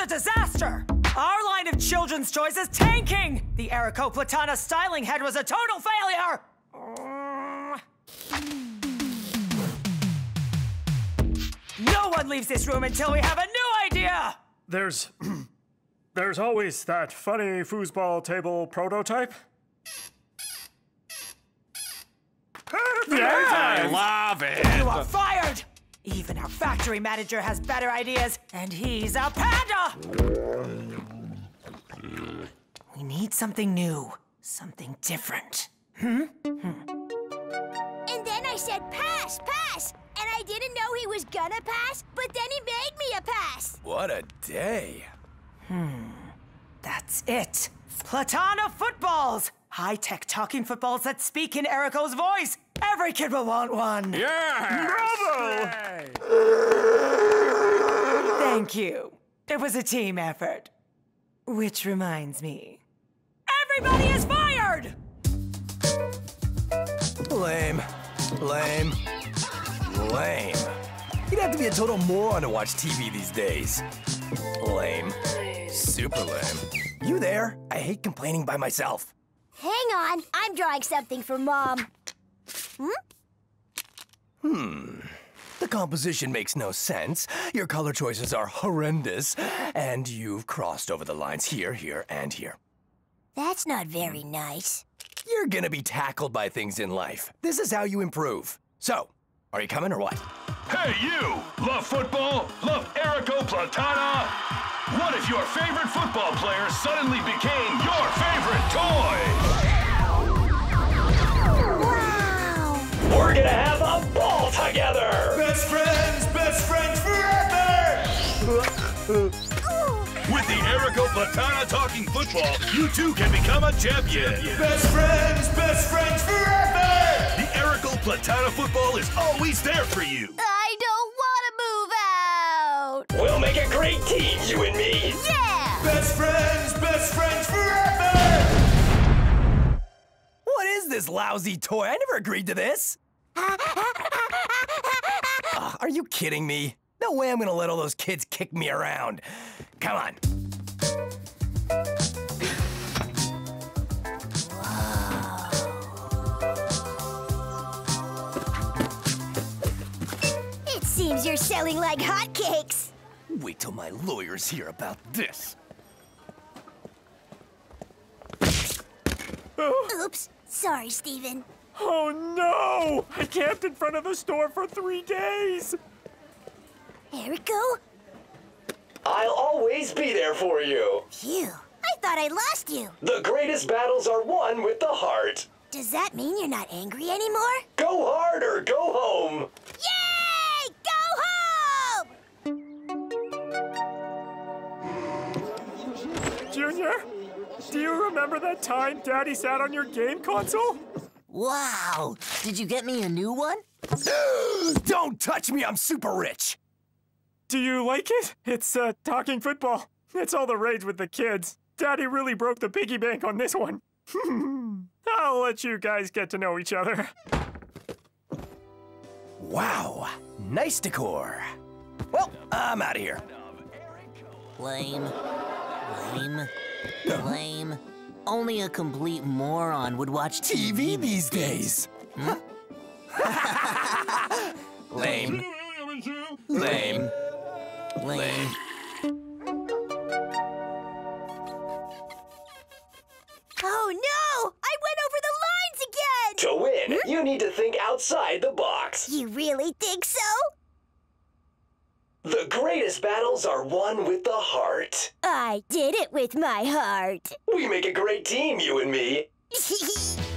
a disaster! Our line of children's toys is tanking! The Erico Platana styling head was a total failure! No one leaves this room until we have a new idea! There's. there's always that funny foosball table prototype. Yeah, I love it. You are fired! Even our factory manager has better ideas, and he's a panda! We need something new, something different. Hmm? And then I said pass, pass, and I didn't know he was gonna pass, but then he made me a pass. What a day. Hmm. That's it. Platana footballs! High tech talking footballs that speak in Erico's voice. Every kid will want one. Yeah. Bravo! Thank you. It was a team effort. Which reminds me everybody is fired! Lame. Lame. Lame. You'd have to be a total moron to watch TV these days. Lame. Super lame. You there? I hate complaining by myself. Hang on, I'm drawing something for Mom. Hmm? Hmm. The composition makes no sense. Your color choices are horrendous. And you've crossed over the lines here, here, and here. That's not very nice. You're gonna be tackled by things in life. This is how you improve. So, are you coming or what? Hey, you! Love football? Love Erico Platana? What if your favorite football player suddenly became your favorite toy? Wow! We're gonna have a ball together! Best friends, best friends forever! With the Erico Platana talking football, you too can become a champion. Best friends, best friends forever! The Erico Platana football is always there for you. I don't want to move out! We'll make a great team, you and me! Yeah! Best friends, best friends forever! What is this lousy toy? I never agreed to this! Ugh, are you kidding me? No way I'm gonna let all those kids kick me around. Come on. It seems you're selling like hotcakes. Wait till my lawyers hear about this. Oops. Sorry, Steven. Oh no! I camped in front of the store for three days! Erico? I'll always be there for you. Phew. I thought I lost you. The greatest battles are won with the heart. Does that mean you're not angry anymore? Go hard or go home. Yay! Junior, do you remember that time Daddy sat on your game console? Wow! Did you get me a new one? Don't touch me, I'm super rich. Do you like it? It's uh, talking football. It's all the rage with the kids. Daddy really broke the piggy bank on this one. I'll let you guys get to know each other. Wow, nice decor. Well, I'm out of here. Lame. Lame. Lame. Only a complete moron would watch TV, TV these days. Hmm? Lame. Lame. Lame. Oh no! I went over the lines again! To win, hmm? you need to think outside the box. You really think so? The greatest battles are won with the heart. I did it with my heart. We make a great team, you and me.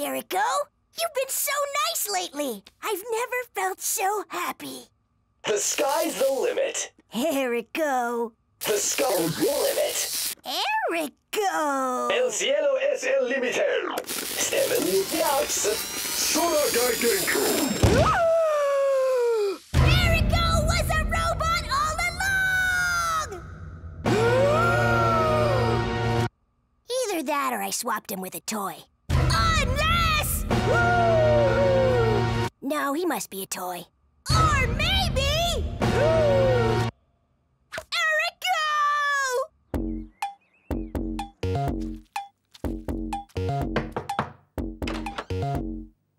Erico. You've been so nice lately. I've never felt so happy. The sky's the limit. Erico. The sky's the limit. Erico. El cielo es el límite. Stanley Yachts. Soda Geigenko. Erico was a robot all along! Either that or I swapped him with a toy. Unless! No, he must be a toy. Or maybe... Erico!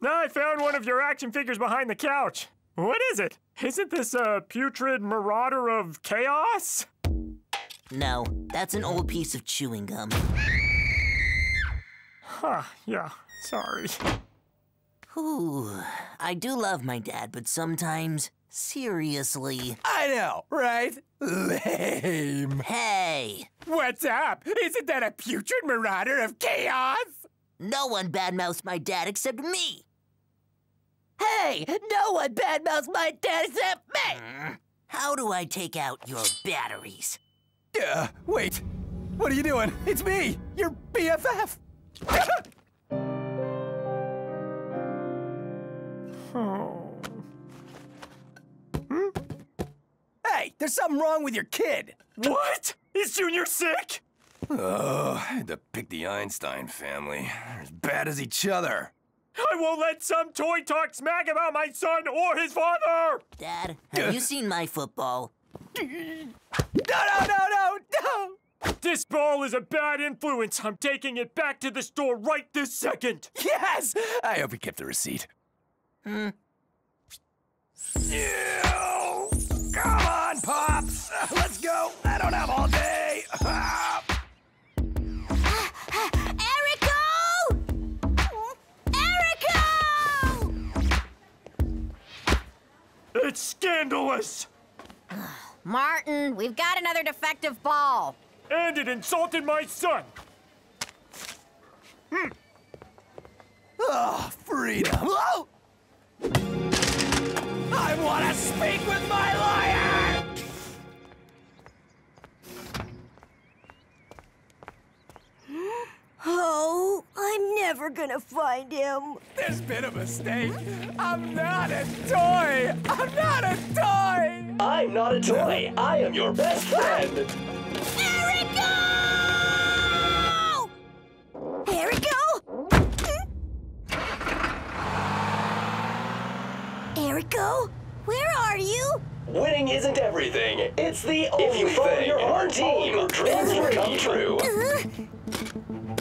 I found one of your action figures behind the couch. What is it? Isn't this a putrid marauder of chaos? No, that's an old piece of chewing gum. Huh, yeah, sorry. Ooh, I do love my dad, but sometimes, seriously. I know, right? Lame. Hey, What's up? Isn't that a putrid marauder of chaos? no one badmouths my dad except me. Hey, no one badmouths my dad except me. How do I take out your batteries? Uh, wait. What are you doing? It's me, your BFF. Oh. hey, there's something wrong with your kid. What? Is Junior sick? Oh, I had to pick the Einstein family. They're as bad as each other. I won't let some toy talk smack about my son or his father! Dad, have you seen my football? No, no, no, no, no! This ball is a bad influence. I'm taking it back to the store right this second. Yes! I hope you kept the receipt. Hmm. Come on, Pops! Let's go! I don't have all day! Erico! Erico! It's scandalous! Martin, we've got another defective ball. And it insulted my son! Hmm. Oh, freedom! Whoa! I want to speak with my lawyer! Oh, I'm never gonna find him. There's been a mistake. I'm not a toy! I'm not a toy! I'm not a toy. I am your best friend. Erico! Erico? Where are you? Winning isn't everything. It's the only if you follow your heart, team, your dreams will come true. Uh-huh.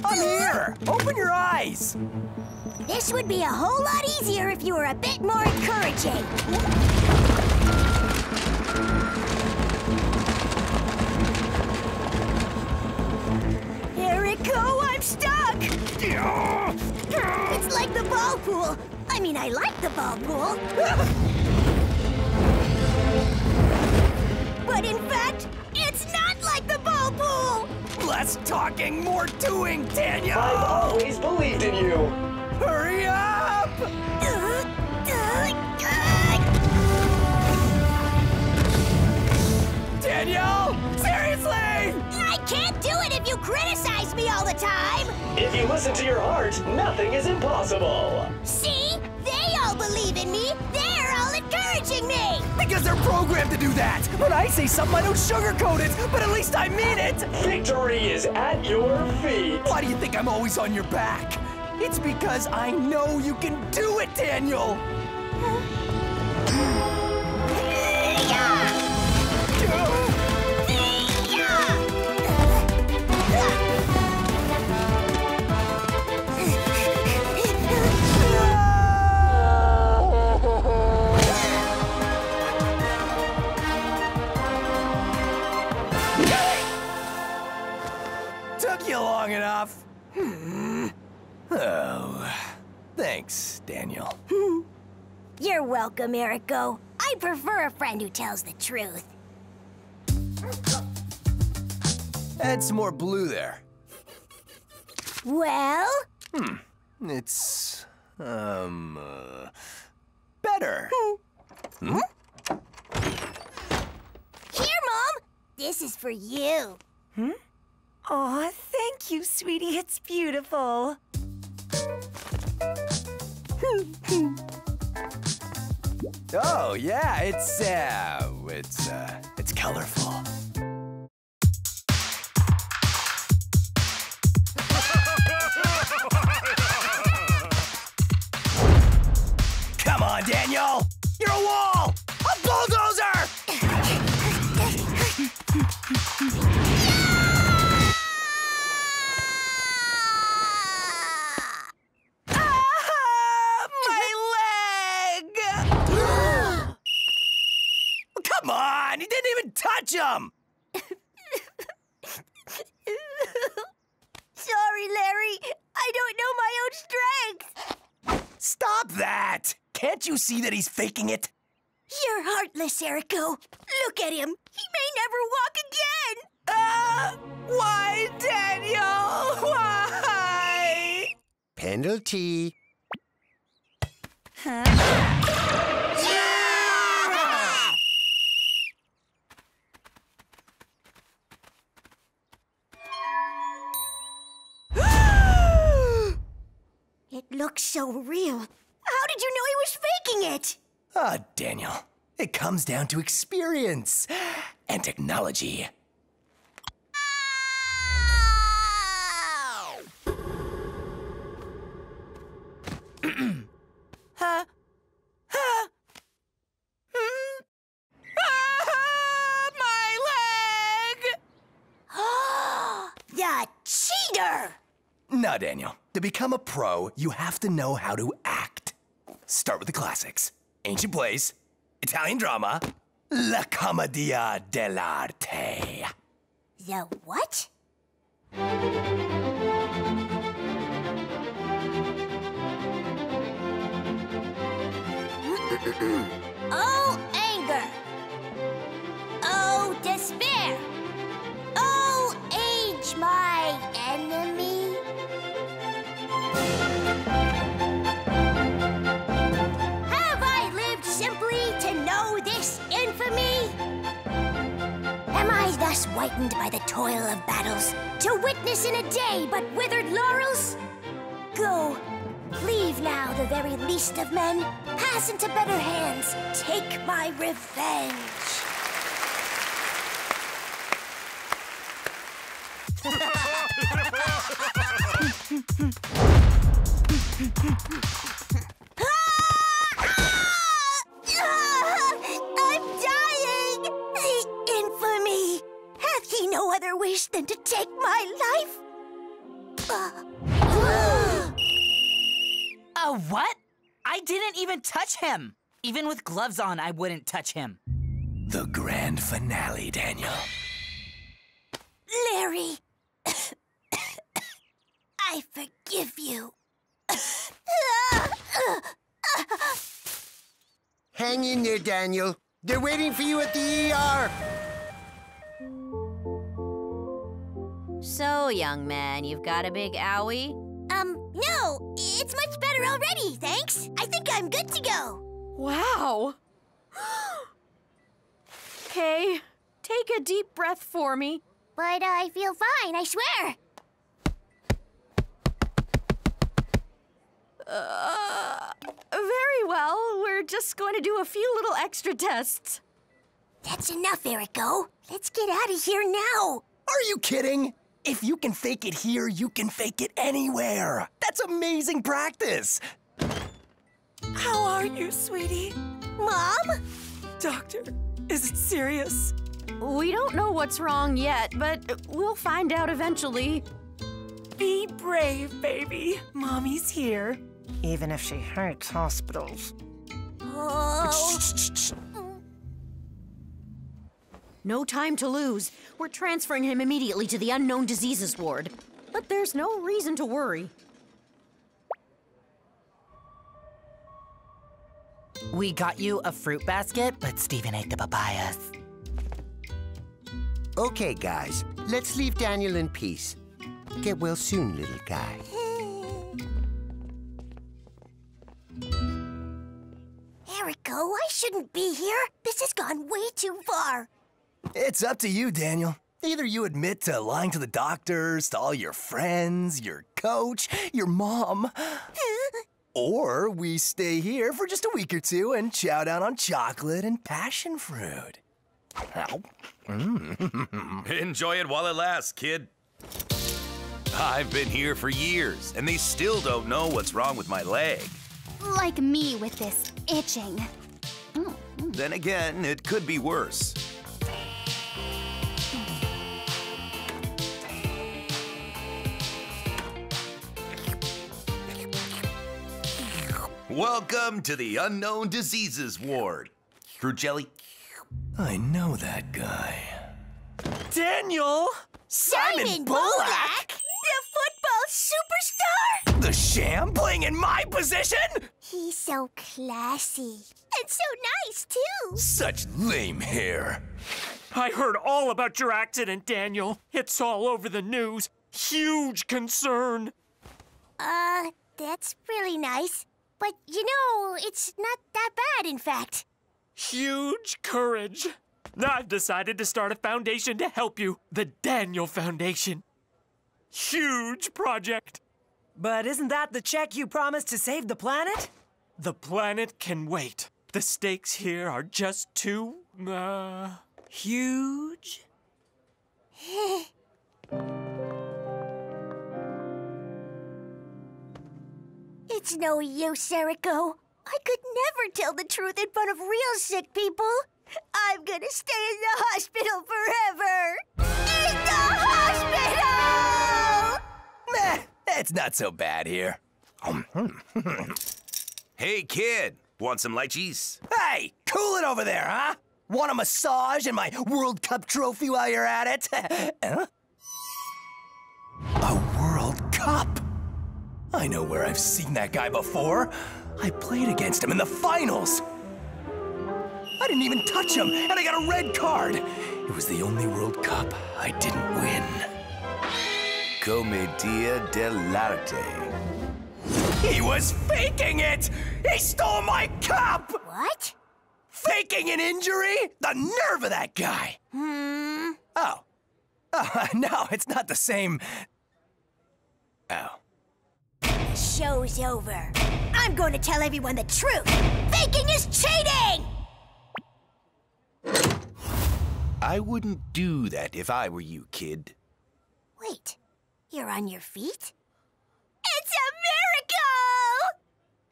I'm here. Open your eyes. This would be a whole lot easier if you were a bit more encouraging. Erico, I'm stuck! It's like the ball pool. I mean, I like the ball pool. but in fact, it's not like the ball pool! Less talking, more doing, Daniel. I've always believed in you. Hurry up! Danielle! Seriously! I can't do it if you criticize me all the time! If you listen to your heart, nothing is impossible. See? They all believe in me! They're all encouraging me! Because they're programmed to do that. When I say something, I don't sugarcoat it, but at least I mean it. Victory is at your feet. Why do you think I'm always on your back? It's because I know you can do it, Daniel. Long enough. Hmm. Oh, thanks, Daniel. You're welcome, Erico. I prefer a friend who tells the truth. Add some more blue there. Well? Hmm. It's, um, uh, better. Hmm? Here, Mom. This is for you. Hmm? Aw, thank you, sweetie. It's beautiful. oh, yeah, it's, uh, it's, uh, it's colorful. Come on, Daniel! You're a wall! A bulldozer! See that he's faking it? You're heartless, Erico. Look at him. He may never walk again. Ah, why, Daniel? Why? Penalty. Huh? Yeah! It looks so real. How did you know he was faking it? Ah, Daniel. It comes down to experience and technology. Huh? Huh? Hmm? Ah, my leg! the cheater! Now, Daniel, to become a pro, you have to know how to act. Start with the classics ancient plays, Italian drama, La Commedia dell'arte. The what? oh, thus whitened by the toil of battles, to witness in a day but withered laurels? Go, leave now the very least of men, pass into better hands, take my revenge. I'm other wish than to take my life? Uh, what? I didn't even touch him. Even with gloves on, I wouldn't touch him. The grand finale, Daniel. Larry, I forgive you. Hang in there, Daniel. They're waiting for you at the ER. So, young man, you've got a big owie? Um, no, it's much better already, thanks. I think I'm good to go. Wow. okay, take a deep breath for me. But I feel fine, I swear. Uh, very well. We're just going to do a few little extra tests. That's enough, Erico. Let's get out of here now. Are you kidding? If you can fake it here, you can fake it anywhere. That's amazing practice. How are you, sweetie? Mom? Doctor, is it serious? We don't know what's wrong yet, but we'll find out eventually. Be brave, baby. Mommy's here. Even if she hurts hospitals. Oh. No time to lose. We're transferring him immediately to the unknown diseases ward. But there's no reason to worry. We got you a fruit basket, but Steven ate the papayas. Okay, guys, let's leave Daniel in peace. Get well soon, little guy. Erico, I shouldn't be here. This has gone way too far. It's up to you, Daniel. Either you admit to lying to the doctors, to all your friends, your coach, your mom, or we stay here for just a week or two and chow down on chocolate and passion fruit. Mm. Enjoy it while it lasts, kid. I've been here for years, and they still don't know what's wrong with my leg. Like me with this itching. Then again, it could be worse. Welcome to the Unknown Diseases Ward. Fruit jelly? I know that guy. Daniel! Simon Bolak? The football superstar? The sham playing in my position? He's so classy. And so nice, too. Such lame hair. I heard all about your accident, Daniel. It's all over the news. Huge concern. Uh, that's really nice. But you know, it's not that bad, in fact. Huge courage. I've decided to start a foundation to help you the Daniel Foundation. Huge project. But isn't that the check you promised to save the planet? The planet can wait. The stakes here are just too, uh. Huge? It's no use, Erico. I could never tell the truth in front of real sick people. I'm gonna stay in the hospital forever. In the hospital! Meh, it's not so bad here. Um, hmm, hmm, hmm. hey, kid, want some lychees? Hey, cool it over there, huh? Want a massage and my World Cup trophy while you're at it? huh? A World Cup? I know where I've seen that guy before. I played against him in the finals. I didn't even touch him, and I got a red card. It was the only World Cup I didn't win. Commedia dell'arte. He was faking it! He stole my cup! What? Faking an injury? The nerve of that guy! Hmm. Oh. Oh, no, it's not the same. Oh. The show's over. I'm going to tell everyone the truth. Faking is cheating! I wouldn't do that if I were you, kid. Wait, you're on your feet? It's a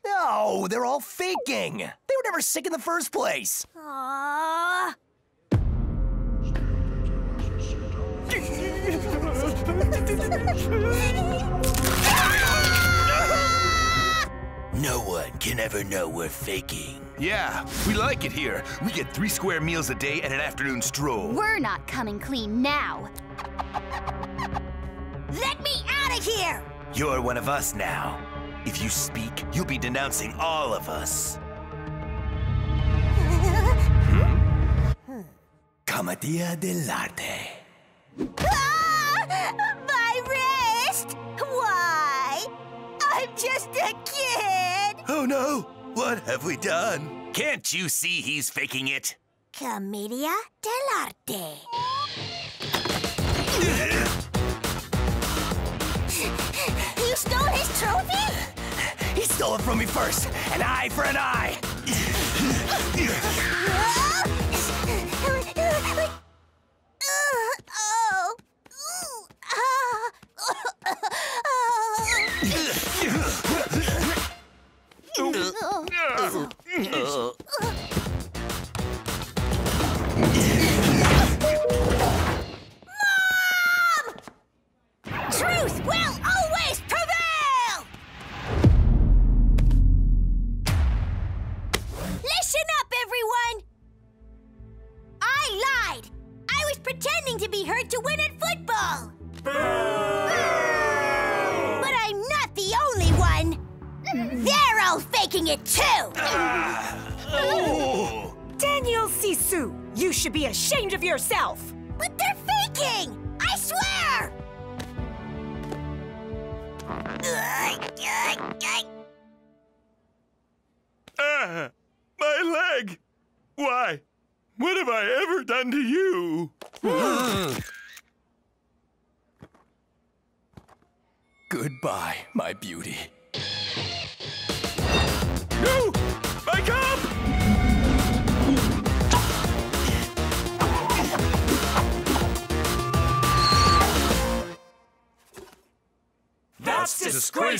miracle! No, they're all faking. They were never sick in the first place. Aww. No one can ever know we're faking. Yeah, we like it here. We get three square meals a day and an afternoon stroll. We're not coming clean now. Let me out of here! You're one of us now. If you speak, you'll be denouncing all of us. Commedia dell'arte. Ah! My wrist! Why? I'm just a kid! Oh no! What have we done? Can't you see he's faking it? Commedia dell'arte. you stole his trophy? He stole it from me first. An eye for an eye. Truth yourself!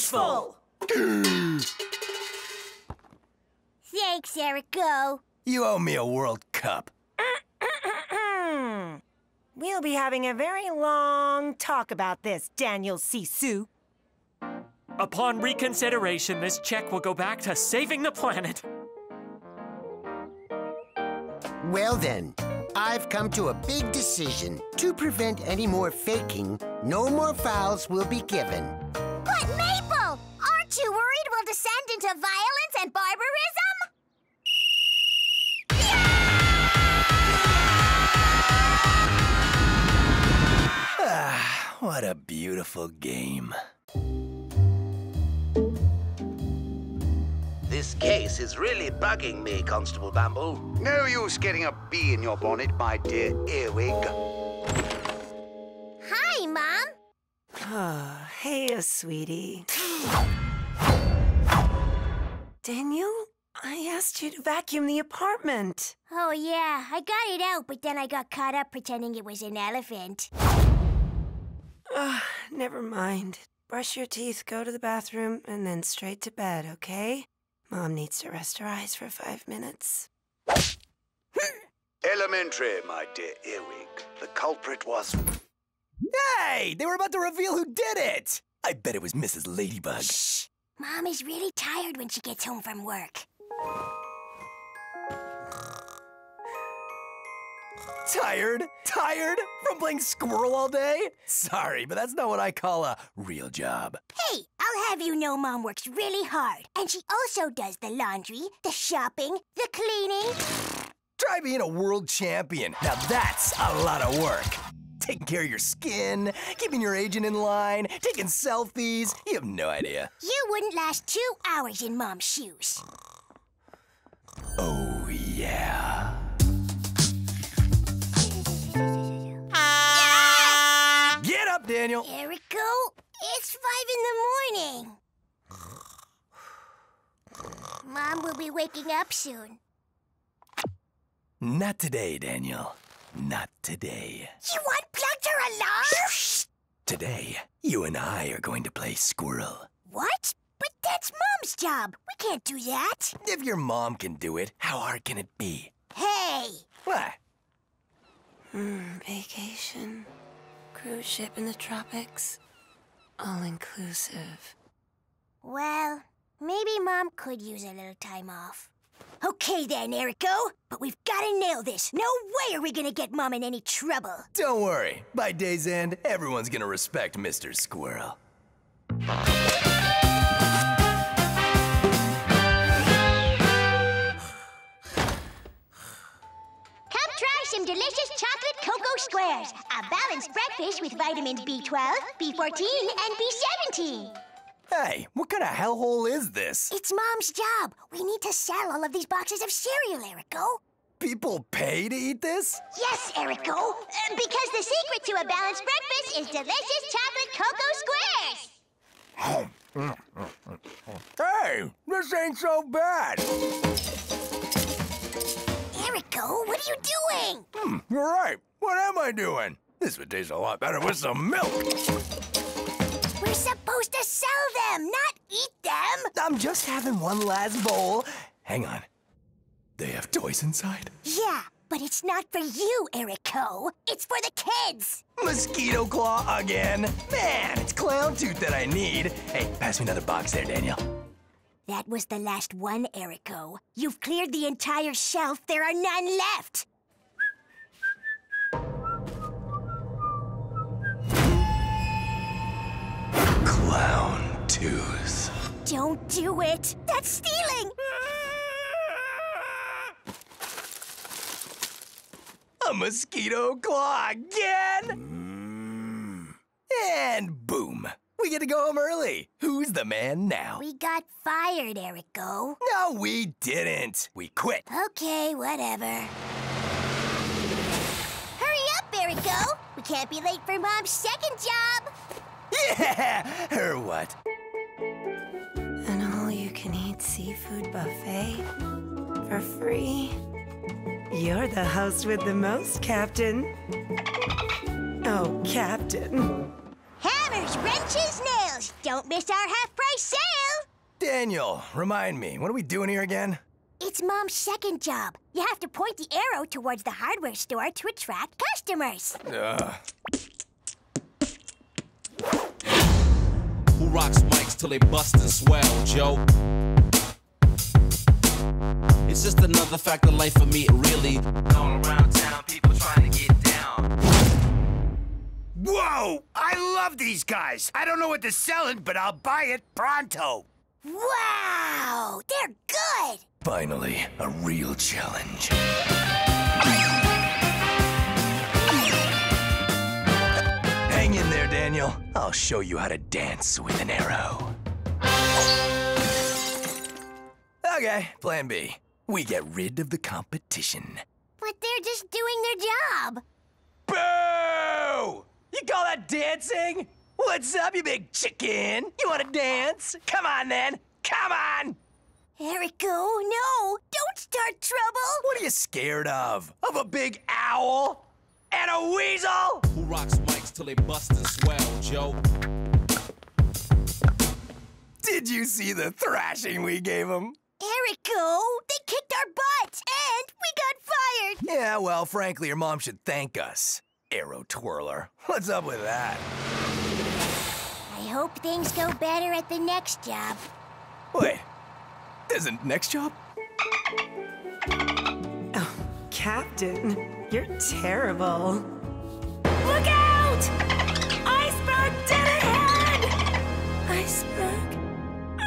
Disgraceful! Thanks, Erico. You owe me a World Cup. we'll be having a very long talk about this, Daniel Sissou. Upon reconsideration, this check will go back to saving the planet. Well then, I've come to a big decision. To prevent any more faking, no more fouls will be given. But descend into violence and barbarism? Ah, what a beautiful game. This case is really bugging me, Constable Bumble. No use getting a bee in your bonnet, my dear earwig. Hi, Mom. Oh, hey, sweetie. Daniel, I asked you to vacuum the apartment. Oh, yeah, I got it out, but then I got caught up pretending it was an elephant. Ugh, never mind. Brush your teeth, go to the bathroom, and then straight to bed, okay? Mom needs to rest her eyes for five minutes. Elementary, my dear earwig. The culprit was. Hey! They were about to reveal who did it! I bet it was Mrs. Ladybug. Shh! Mom is really tired when she gets home from work. Tired? Tired? From playing squirrel all day? Sorry, but that's not what I call a real job. Hey, I'll have you know Mom works really hard. And she also does the laundry, the shopping, the cleaning. Try being a world champion. Now that's a lot of work. Taking care of your skin, keeping your agent in line, taking selfies. You have no idea. You wouldn't last two hours in Mom's shoes. Oh, yeah. Get up, Daniel. Erico, it's five in the morning. Mom will be waking up soon. Not today, Daniel. Not today. You want plugged her alarm? Today, you and I are going to play squirrel. What? But that's Mom's job. We can't do that. If your mom can do it, how hard can it be? Hey! What? Hmm, vacation. Cruise ship in the tropics. All inclusive. Well, maybe Mom could use a little time off. Okay then, Erico. But we've got to nail this. No way are we gonna get Mom in any trouble. Don't worry. By day's end, everyone's gonna respect Mr. Squirrel. Come try some delicious chocolate cocoa squares. A balanced breakfast with vitamins B12, B14, and B17. Hey, what kind of hellhole is this? It's Mom's job. We need to sell all of these boxes of cereal, Erico. People pay to eat this? Yes, Erico. Uh, because the secret to a balanced breakfast is delicious chocolate cocoa squares. Hey, this ain't so bad. Erico, what are you doing? Hmm, you're right. What am I doing? This would taste a lot better with some milk. Supposed to sell them, not eat them. I'm just having one last bowl. Hang on. They have toys inside? Yeah, but it's not for you, Erico. It's for the kids. Mosquito claw again? Man, it's clown tooth that I need. Hey, pass me another box there, Daniel. That was the last one, Erico. You've cleared the entire shelf. There are none left. Clown tooth. Don't do it. That's stealing. A mosquito claw again? Mm. And boom. We get to go home early. Who's the man now? We got fired, Erico. No, we didn't. We quit. Okay, whatever. Hurry up, Erico. We can't be late for Mom's second job. Yeah! Or what? An all-you-can-eat seafood buffet for free. You're the host with the most, Captain. Oh, Captain. Hammers, wrenches, nails. Don't miss our half-price sale. Daniel, remind me, what are we doing here again? It's Mom's second job. You have to point the arrow towards the hardware store to attract customers. Ugh. Who rocks mics till they bust and swell, Joe? It's just another fact of life for me, really. All around town, people trying to get down. Whoa! I love these guys. I don't know what they're selling, but I'll buy it pronto. Wow, they're good. Finally, a real challenge. Hang in there, Daniel. I'll show you how to dance with an arrow. Okay, plan B. We get rid of the competition. But they're just doing their job. Boo! You call that dancing? What's up, you big chicken? You wanna dance? Come on, then. Come on! Erico, no! Don't start trouble! What are you scared of? Of a big owl? And a weasel? Who rocks mics till they bust and swell, Joe? Did you see the thrashing we gave them? Erico, they kicked our butts and we got fired! Yeah, well, frankly, your mom should thank us. Arrow twirler. What's up with that? I hope things go better at the next job. Wait, there's a next job? Oh, Captain, you're terrible. Look out! Iceberg dead ahead! Iceberg.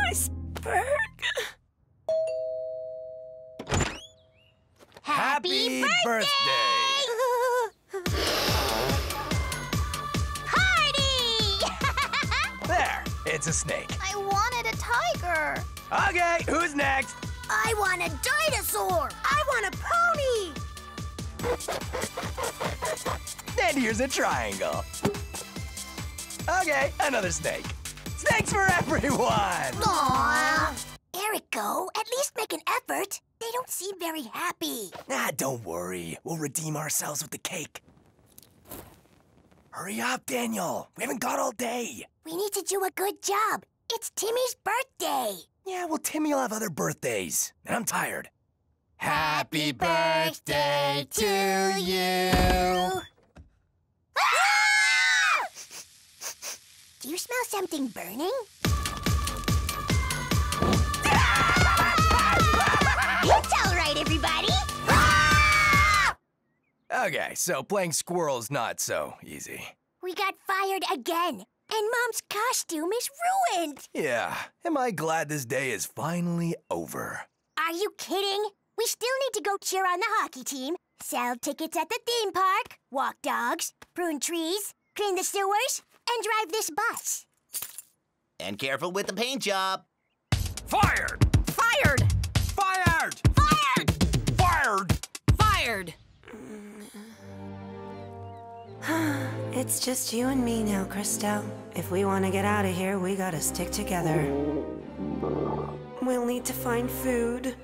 Iceberg. Happy, birthday! Party! There, it's a snake. I wanted a tiger. Okay, who's next? I want a dinosaur! I want a pony! And here's a triangle. Okay, another snake. Snakes for everyone! Aww! Erico, at least make an effort. They don't seem very happy. Ah, don't worry. We'll redeem ourselves with the cake. Hurry up, Daniel. We haven't got all day. We need to do a good job. It's Timmy's birthday. Yeah, well, Timmy will have other birthdays. And I'm tired. Happy birthday to you. Ah! Do you smell something burning? It's all right, everybody. Okay, so playing squirrel's not so easy. We got fired again, and Mom's costume is ruined. Yeah, am I glad this day is finally over? Are you kidding? We still need to go cheer on the hockey team, sell tickets at the theme park, walk dogs, prune trees, clean the sewers, and drive this bus. And careful with the paint job. Fired! Fired! Fired! Fired! Fired! Fired! It's just you and me now, Christelle. If we want to get out of here, we gotta stick together. We'll need to find food.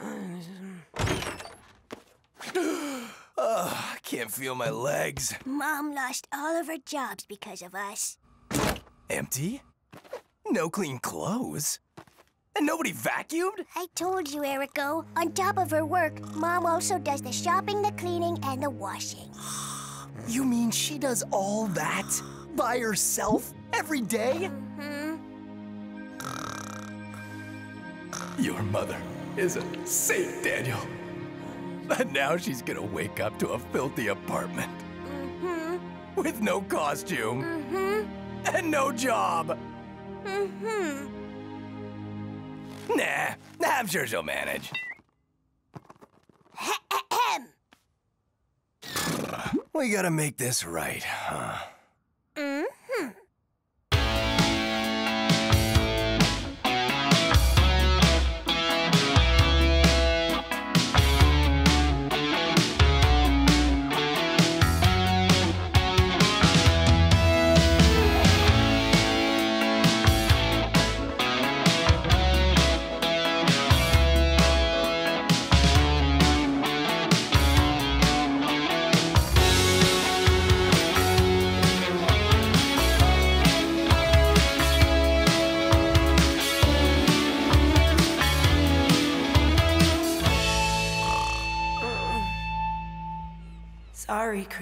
Ugh, I can't feel my legs. Mom lost all of her jobs because of us. Empty? No clean clothes? And nobody vacuumed? I told you, Erico. On top of her work, Mom also does the shopping, the cleaning, and the washing. You mean she does all that by herself every day? Hmm? Your mother is a saint, Daniel. And now she's gonna wake up to a filthy apartment Mm-hmm. with no costume Mm-hmm. and no job. Mm-hmm. Nah, I'm sure she'll manage. We gotta make this right, huh?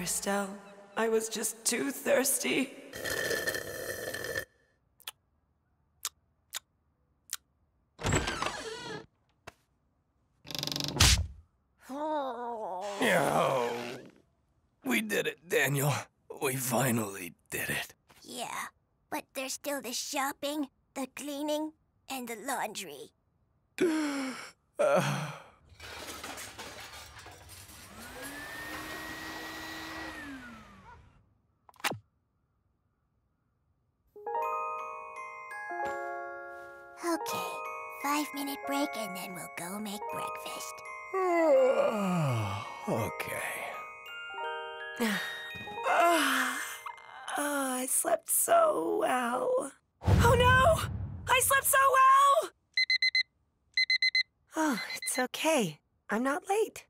Sorry, Christelle. I was just too thirsty. Yo, we did it, Daniel. We finally did it. Yeah, but there's still the shopping, the cleaning, and the laundry. Uh, five minute break and then we'll go make breakfast. okay. Oh, I slept so well. Oh no! I slept so well! Oh, it's okay. I'm not late.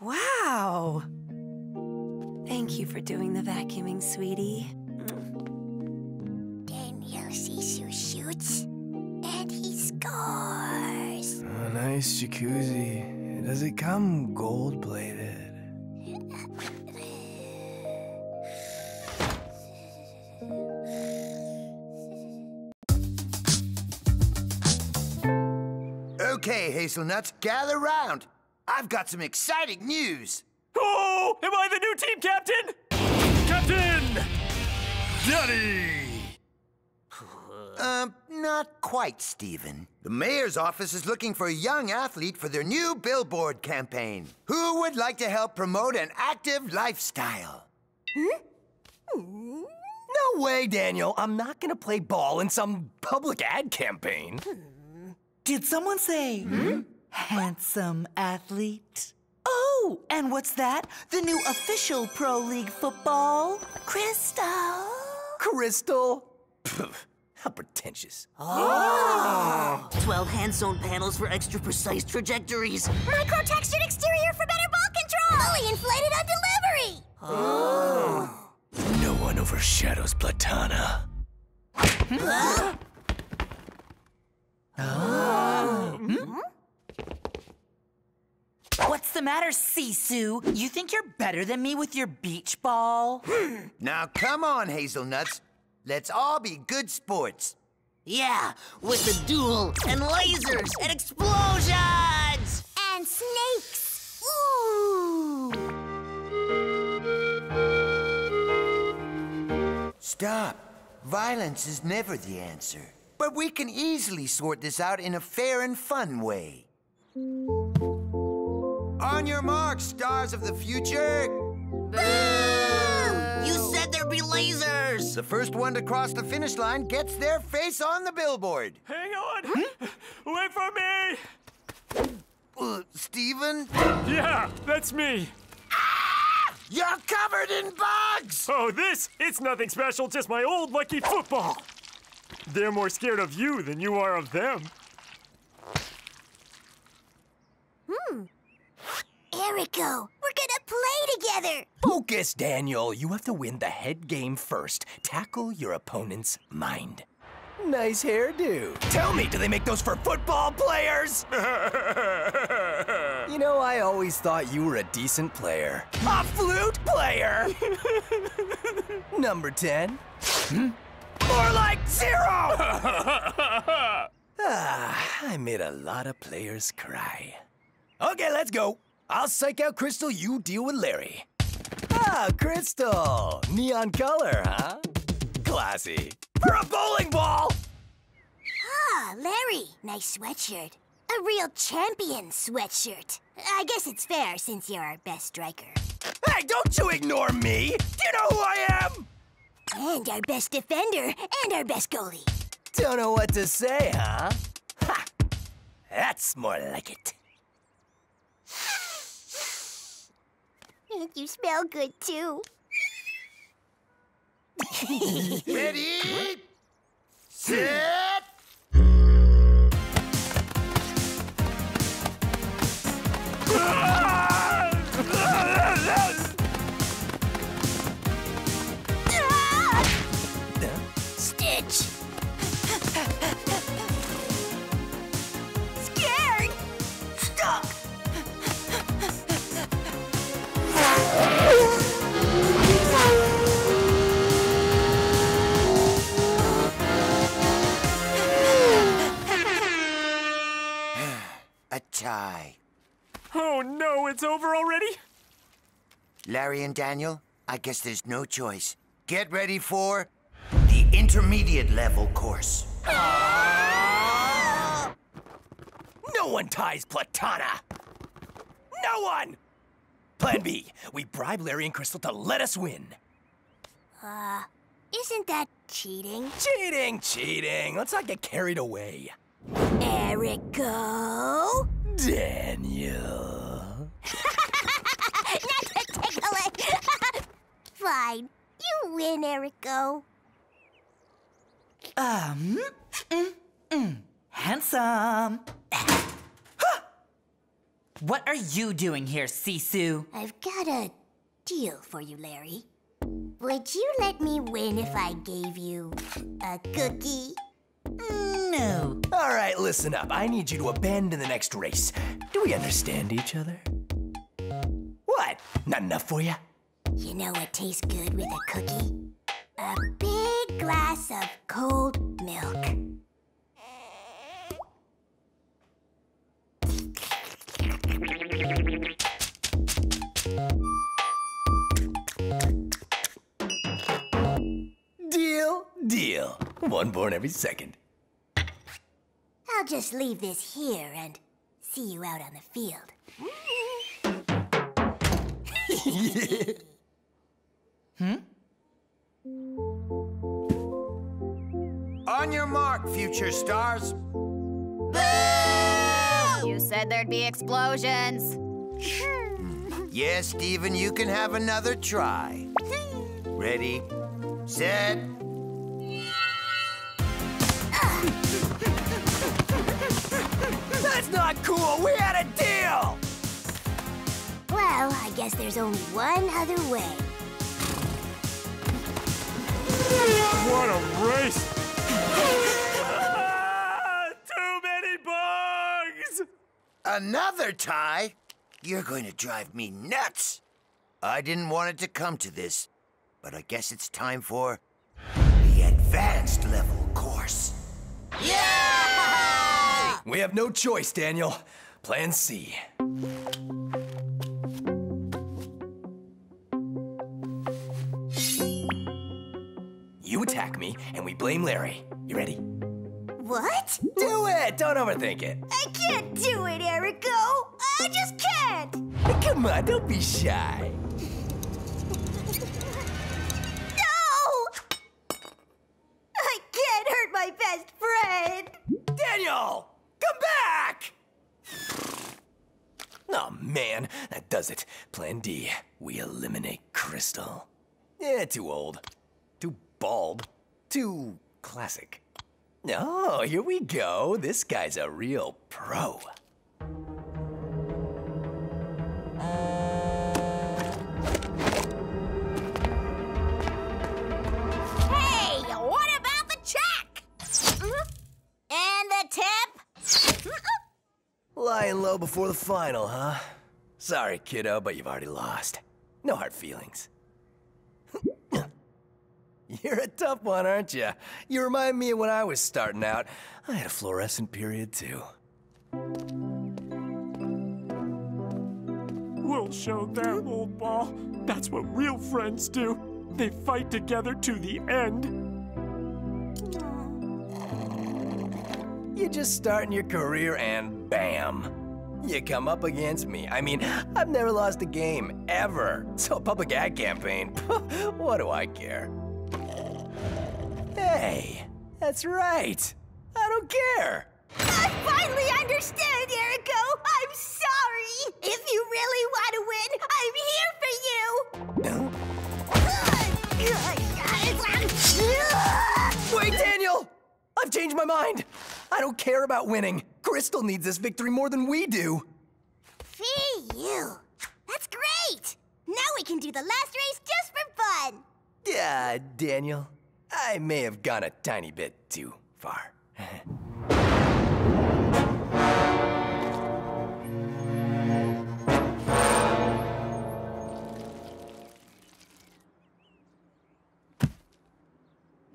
Wow! Thank you for doing the vacuuming, sweetie. Daniel Sissou shoots and he scores. A oh, nice jacuzzi. Does it come gold plated? Okay, hazelnuts, gather round. I've got some exciting news. Oh, am I the new team captain? Captain! Daddy! Um, not quite, Stephen. The mayor's office is looking for a young athlete for their new billboard campaign. Who would like to help promote an active lifestyle? Hmm? No way, Daniel. I'm not gonna play ball in some public ad campaign. Hmm. Did someone say hmm? handsome athlete? Oh, and what's that? The new official Pro League football? Crystal. Crystal? Pff, how pretentious. Oh. 12 hand-sewn panels for extra precise trajectories. Micro-textured exterior for better ball control! Fully inflated on delivery! Oh. No one overshadows Platana. Ah. Hmm? What's the matter, Sissou? You think you're better than me with your beach ball? Now come on, hazelnuts. Let's all be good sports. Yeah, with the duel and lasers and explosions! And snakes! Ooh! Stop. Violence is never the answer. But we can easily sort this out in a fair and fun way. On your marks, stars of the future! You said there'd be lasers! The first one to cross the finish line gets their face on the billboard. Hang on! Wait for me! Uh, Steven? Yeah, that's me. You're covered in bugs! Oh, this? It's nothing special, just my old lucky football. They're more scared of you than you are of them. Hmm. Erico, we're gonna play together! Focus, Daniel. You have to win the head game first. Tackle your opponent's mind. Nice hairdo. Tell me, do they make those for football players? you know, I always thought you were a decent player. A flute player! Number 10? Hmm? More like zero! ah, I made a lot of players cry. Okay, let's go. I'll psych out Crystal, you deal with Larry. Ah, Crystal! Neon color, huh? Classy. For a bowling ball! Ah, Larry, nice sweatshirt. A real champion sweatshirt. I guess it's fair since you're our best striker. Hey, don't you ignore me! Do you know who I am? And our best defender and our best goalie. Don't know what to say, huh? Ha! That's more like it. And you smell good too. Ready? Set! Tie. Oh no, it's over already? Larry and Daniel, I guess there's no choice. Get ready for the intermediate level course. No one ties Platana! No one! Plan B, we bribe Larry and Crystal to let us win. Uh, isn't that cheating? Cheating, cheating. Let's not get carried away. Eric, go! Daniel. Not to tickle it! Fine. You win, Erico. Um, mm, mm, handsome. what are you doing here, Sissou? I've got a deal for you, Larry. Would you let me win if I gave you a cookie? No. All right, listen up. I need you to abandon the next race. Do we understand each other? What? Not enough for you? You know what tastes good with a cookie? A big glass of cold milk. Deal, deal. One born every second. I'll just leave this here and see you out on the field. Hmm? On your mark, future stars. You said there'd be explosions. Yes, Steven, you can have another try. Ready, set. That's not cool. We had a deal. Well, I guess there's only one other way. What a race! Too many bugs! Another tie? You're going to drive me nuts. I didn't want it to come to this, but I guess it's time for the advanced level course. We have no choice, Daniel. Plan C. You attack me, and we blame Larry. You ready? What? Do it! Don't overthink it. I can't do it, Erico. I just can't. Come on, don't be shy. Daniel! Come back! Oh man, that does it. Plan D. We eliminate Crystal. Yeah, too old. Too bald. Too classic. Oh, here we go. This guy's a real pro. Hey, tip? Lying low before the final, huh? Sorry, kiddo, but you've already lost. No hard feelings. You're a tough one, aren't you? You remind me of when I was starting out. I had a fluorescent period, too. We'll show them, old ball. That's what real friends do. They fight together to the end. You're just starting your career and bam. you come up against me. I mean, I've never lost a game, ever. So a public ad campaign, what do I care? Hey, that's right. I don't care. I finally understood, Erico. I'm sorry. If you really want to win, I'm here for you. Wait, Daniel! I've changed my mind. I don't care about winning. Crystal needs this victory more than we do. Fee you. That's great. Now we can do the last race just for fun. Yeah, Daniel. I may have gone a tiny bit too far.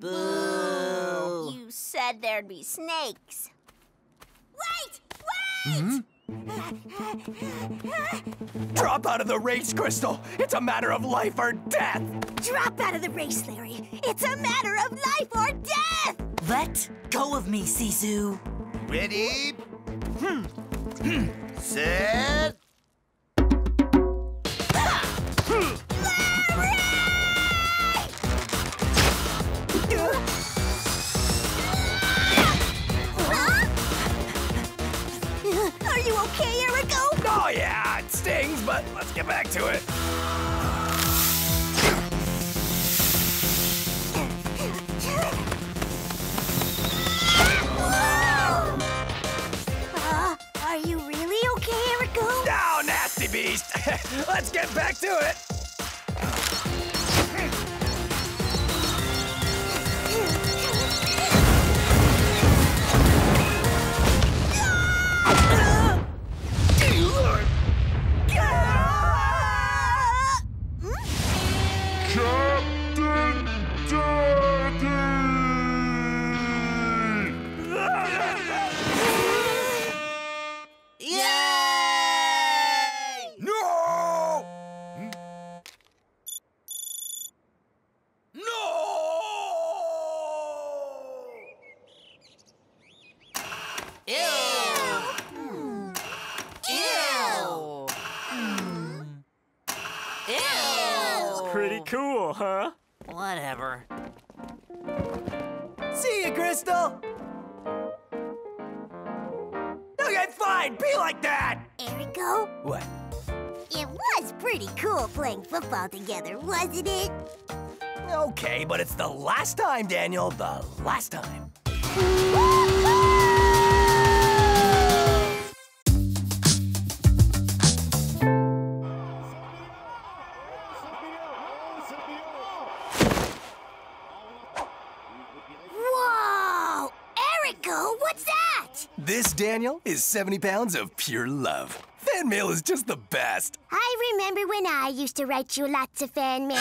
Boo. You said there'd be snakes. Wait! Hmm? Drop out of the race, Crystal. It's a matter of life or death. Drop out of the race, Larry. It's a matter of life or death. Let go of me, Sissou. Ready? Hmm. Hmm. Set. Are Oh, yeah, it stings, but let's get back to it. Uh, are you really okay, Erico? No, nasty beast. let's get back to it. Football together, wasn't it? Okay, but it's the last time, Daniel. The last time. Whoa! Erico, what's that? This, Daniel, is 70 pounds of pure love. Fan mail is just the best. I remember when I used to write you lots of fan mail.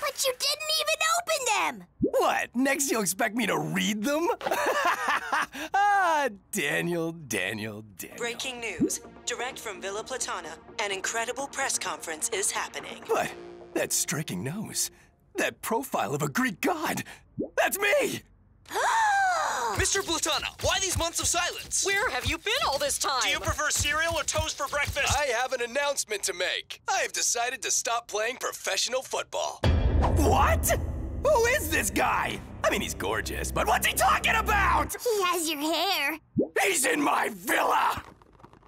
but you didn't even open them! What? Next, you'll expect me to read them? ah, Daniel, Daniel, Daniel. Breaking news. Direct from Villa Platana. An incredible press conference is happening. What? That striking nose. That profile of a Greek god. That's me! Mr. Platana, why these months of silence? Where have you been all this time? Do you prefer cereal or toast for breakfast? I have an announcement to make. I've decided to stop playing professional football. What? Who is this guy? I mean, he's gorgeous, but what's he talking about? He has your hair. He's in my villa!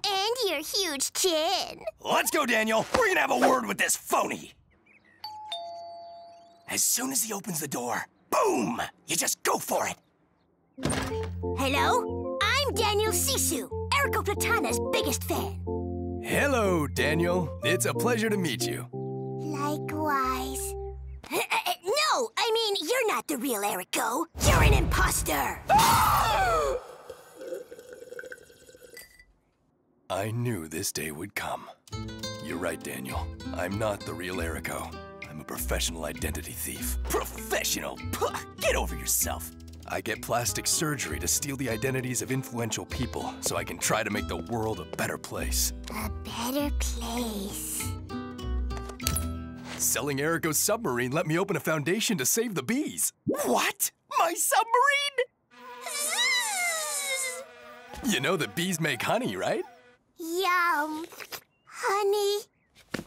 And your huge chin. Let's go, Daniel. We're gonna have a word with this phony. As soon as he opens the door, boom! You just go for it. Hello? I'm Daniel Sissou, Erico Platana's biggest fan. Hello, Daniel. It's a pleasure to meet you. Likewise. Uh, uh, uh, no, I mean, you're not the real Erico. You're an imposter. I knew this day would come. You're right, Daniel. I'm not the real Erico. I'm a professional identity thief. Professional? Puh, get over yourself. I get plastic surgery to steal the identities of influential people so I can try to make the world a better place. A better place. Selling Erico's submarine let me open a foundation to save the bees. What? My submarine? You know that bees make honey, right? Yum. Honey.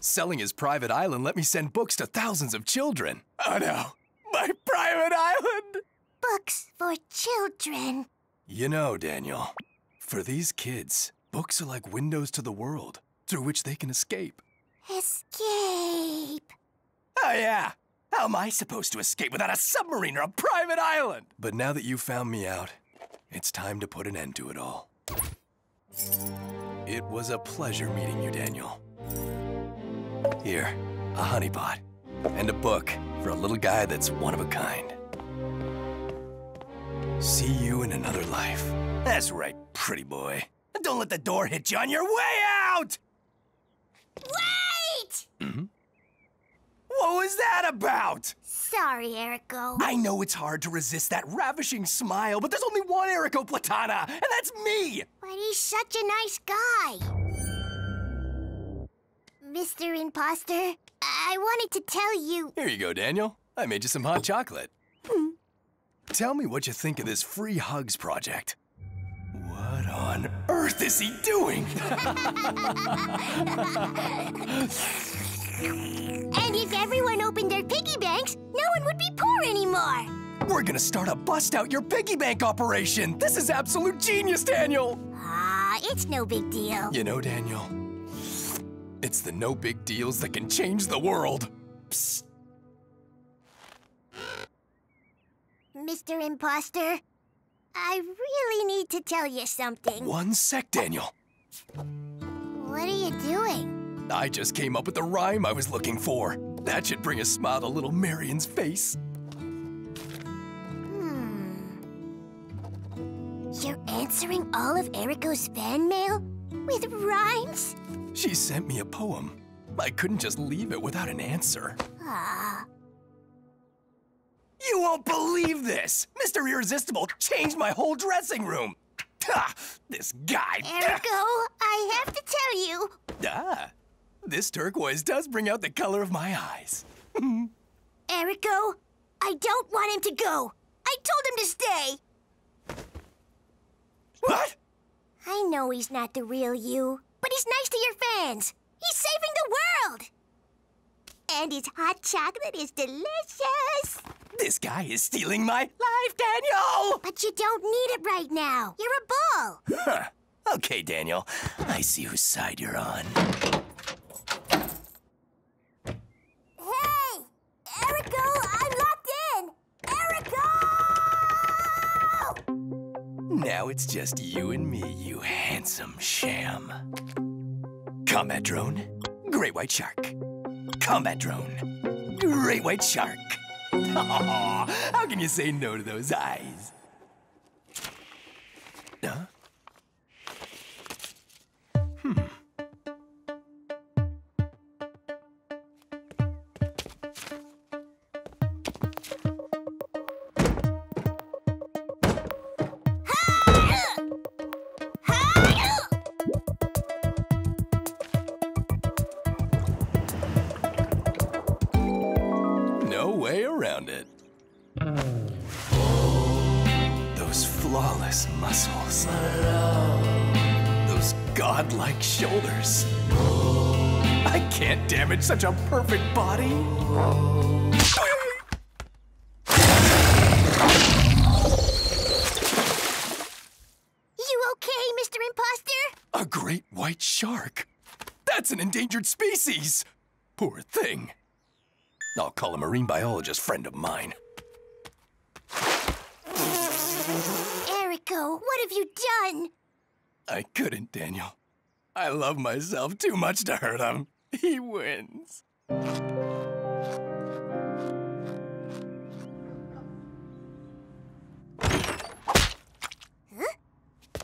Selling his private island let me send books to thousands of children. Oh no, my private island! Books for children. You know, Daniel, for these kids, books are like windows to the world through which they can escape. Escape. Oh, yeah. How am I supposed to escape without a submarine or a private island? But now that you found me out, it's time to put an end to it all. It was a pleasure meeting you, Daniel. Here, a honeypot and a book for a little guy that's one of a kind. See you in another life. That's right, pretty boy. Don't let the door hit you on your way out! Wait! Mm-hmm. What was that about? Sorry, Erico. I know it's hard to resist that ravishing smile, but there's only one Erico Platana, and that's me! But he's such a nice guy. Mr. Imposter, I wanted to tell you. Here you go, Daniel. I made you some hot chocolate. Tell me what you think of this free hugs project. What on earth is he doing? And if everyone opened their piggy banks, no one would be poor anymore. We're gonna start a bust out your piggy bank operation. This is absolute genius, Daniel. Ah, it's no big deal. You know, Daniel, it's the no big deals that can change the world. Psst. Mr. Imposter, I really need to tell you something. One sec, Daniel. What are you doing? I just came up with the rhyme I was looking for. That should bring a smile to little Marion's face. Hmm. You're answering all of Erico's fan mail? With rhymes? She sent me a poem. I couldn't just leave it without an answer. Ah. You won't believe this! Mr. Irresistible changed my whole dressing room! Ha! This guy! Erico, I have to tell you. Ah, this turquoise does bring out the color of my eyes. Erico, I don't want him to go. I told him to stay. What? I know he's not the real you, but he's nice to your fans. He's saving the world. And his hot chocolate is delicious. This guy is stealing my life, Daniel! But you don't need it right now. You're a bull. Huh. Okay, Daniel. I see whose side you're on. Hey! Erico, Now it's just you and me, you handsome sham. Combat drone, great white shark. Combat drone, great white shark. How can you say no to those eyes? Huh? Hmm. Damage such a perfect body. You okay, Mr. Imposter? A great white shark. That's an endangered species. Poor thing. I'll call a marine biologist friend of mine. Erico, what have you done? I couldn't, Daniel. I love myself too much to hurt him. He wins.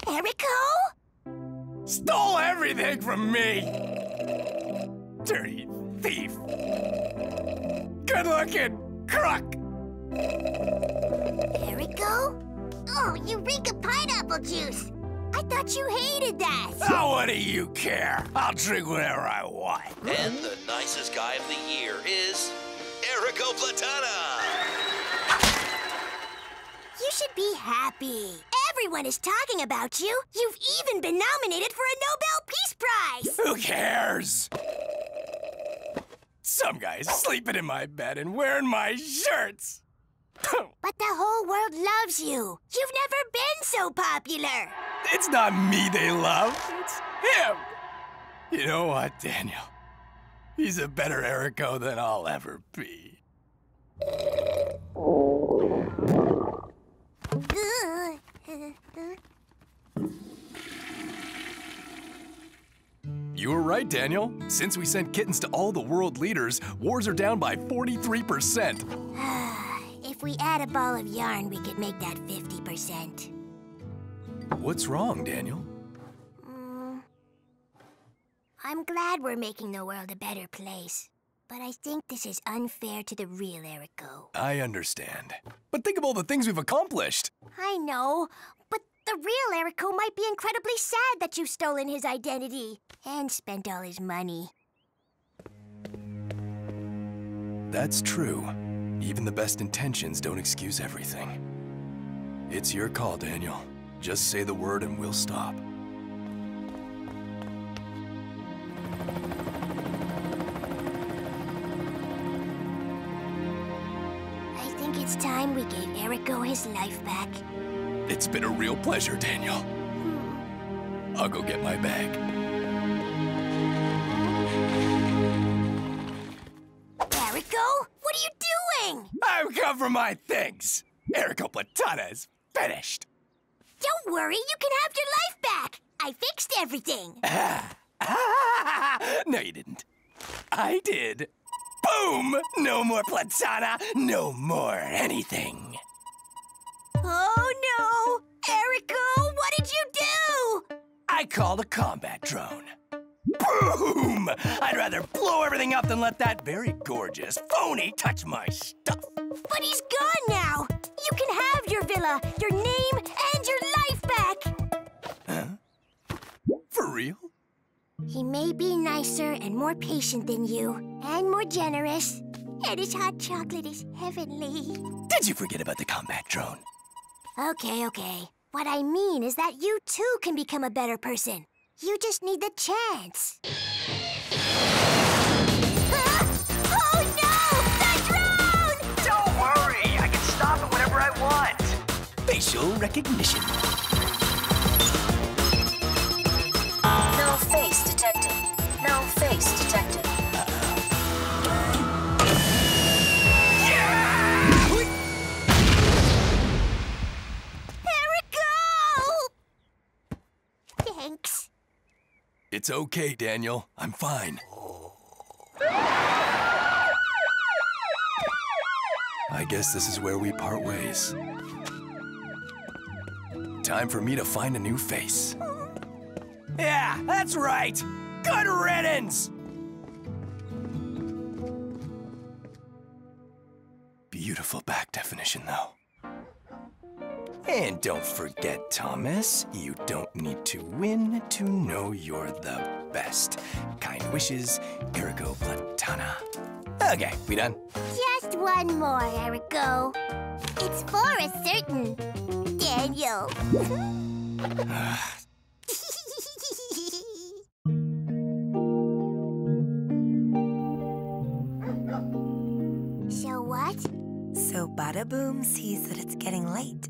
Erico? Stole everything from me! Dirty thief! Good looking crook! Erico? Oh, Eureka pineapple juice! I thought you hated that! Oh, what do you care? I'll drink whatever I want. And the nicest guy of the year is Erico Platana. You should be happy. Everyone is talking about you. You've even been nominated for a Nobel Peace Prize. Who cares? Some guy's sleeping in my bed and wearing my shirts. But the whole world loves you. You've never been so popular. It's not me they love, it's him. You know what, Daniel? He's a better Erico than I'll ever be. You were right, Daniel. Since we sent kittens to all the world leaders, wars are down by 43%. If we add a ball of yarn, we could make that 50%. What's wrong, Daniel? Mm. I'm glad we're making the world a better place. But I think this is unfair to the real Erico. I understand. But think of all the things we've accomplished. I know, but the real Erico might be incredibly sad that you've stolen his identity and spent all his money. That's true. Even the best intentions don't excuse everything. It's your call, Daniel. Just say the word and we'll stop. I think it's time we gave Erico his life back. It's been a real pleasure, Daniel. Hmm. I'll go get my bag. I've for my things. Erico Platana is finished. Don't worry, you can have your life back. I fixed everything. no, you didn't. I did. Boom! No more Platana, no more anything. Oh no! Erico, what did you do? I called a combat drone. Boom! I'd rather blow everything up than let that very gorgeous phony touch my stuff. But he's gone now. You can have your villa, your name, and your life back. Huh? For real? He may be nicer and more patient than you, and more generous. And his hot chocolate is heavenly. Did you forget about the combat drone? Okay, okay. What I mean is that you too can become a better person. You just need the chance. Ah! Oh no! The drone! Don't worry, I can stop it whenever I want. Facial recognition. It's okay, Daniel. I'm fine. I guess this is where we part ways. Time for me to find a new face. Yeah, that's right! Good riddance! Beautiful back definition, though. And don't forget, Thomas, you don't need to win to know you're the best. Kind wishes, Erico Platana. Okay, we done? Just one more, Erico. It's for a certain Daniel. so what? So Bada Boom sees that it's getting late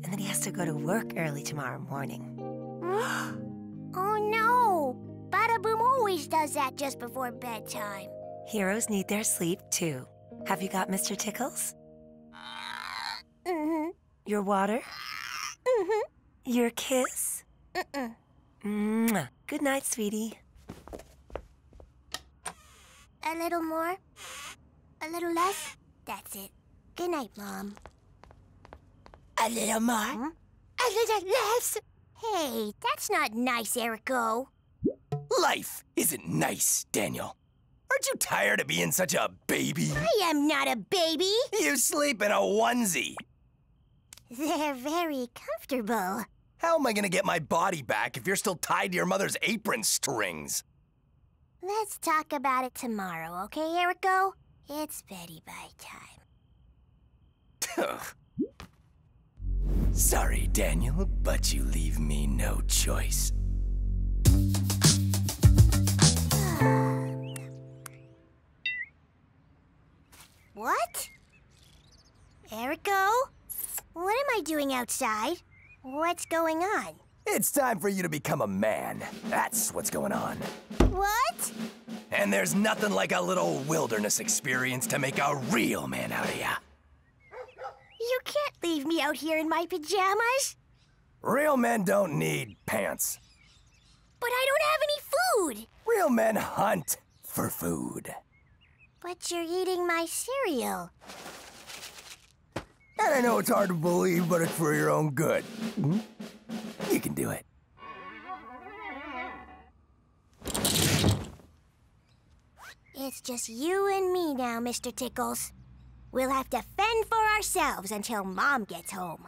and that he has to go to work early tomorrow morning. oh no! Bada Boom always does that just before bedtime. Heroes need their sleep too. Have you got Mr. Tickles? Mm-hmm. Your water? Mm-hmm. Your kiss? Mm-mm. Mwah. Good night, sweetie. A little more? A little less? That's it. Good night, Mom. A little more? Hmm? A little less? Hey, that's not nice, Erico. Life isn't nice, Daniel. Aren't you tired of being such a baby? I am not a baby. You sleep in a onesie. They're very comfortable. How am I gonna get my body back if you're still tied to your mother's apron strings? Let's talk about it tomorrow, okay, Erico? It's Betty by time. Sorry, Daniel, but you leave me no choice. What? Erico? What am I doing outside? What's going on? It's time for you to become a man. That's what's going on. What? And there's nothing like a little wilderness experience to make a real man out of ya. You can't leave me out here in my pajamas. Real men don't need pants. But I don't have any food. Real men hunt for food. But you're eating my cereal. And I know it's hard to believe, but it's for your own good. Hmm? You can do it. It's just you and me now, Mr. Tickles. We'll have to fend for ourselves until Mom gets home.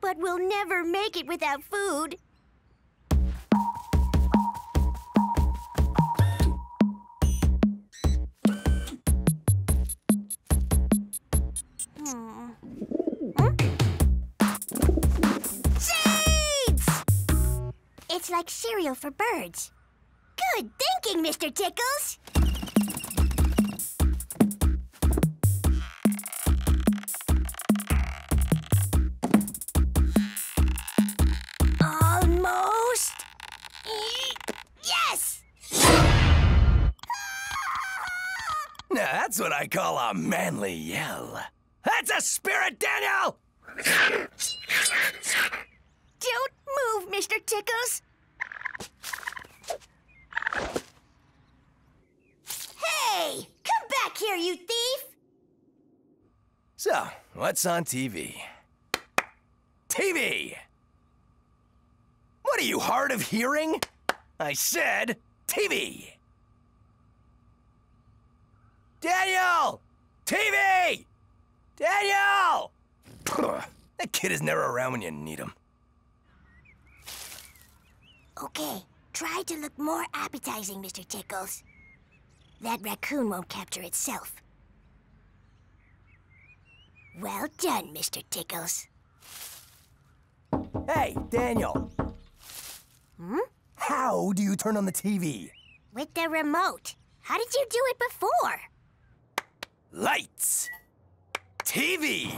But we'll never make it without food. Seeds! It's like cereal for birds. Good thinking, Mr. Tickles. That's what I call a manly yell. That's a spirit, Daniel! Don't move, Mr. Tickles. Hey! Come back here, you thief! So, what's on TV? TV! What are you, hard of hearing? I said TV! Daniel! TV! Daniel! that kid is never around when you need him. Okay, try to look more appetizing, Mr. Tickles. That raccoon won't capture itself. Well done, Mr. Tickles. Hey, Daniel. Hmm? How do you turn on the TV? With the remote. How did you do it before? Lights! TV!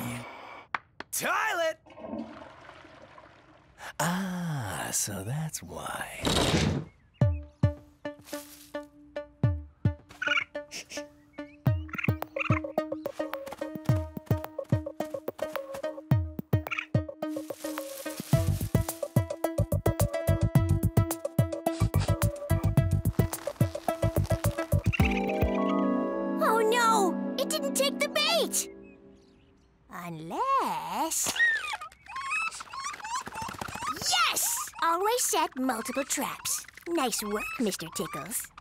Toilet! Ah, so that's why. Multiple traps. Nice work, Mr. Tickles.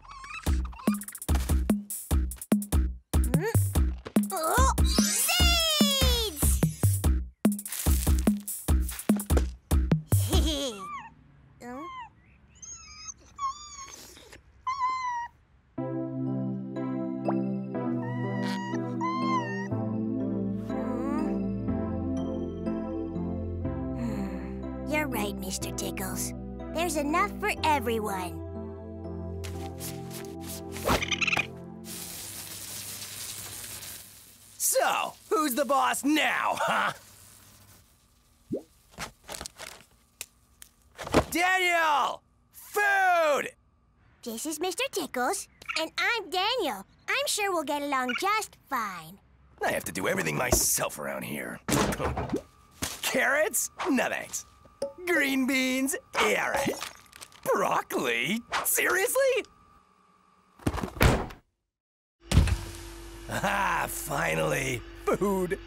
Boss now, huh? Daniel! Food! This is Mr. Tickles, and I'm Daniel. I'm sure we'll get along just fine. I have to do everything myself around here. Carrots? No thanks. Green beans? Yeah, right. Broccoli? Seriously? Ah, finally. Food.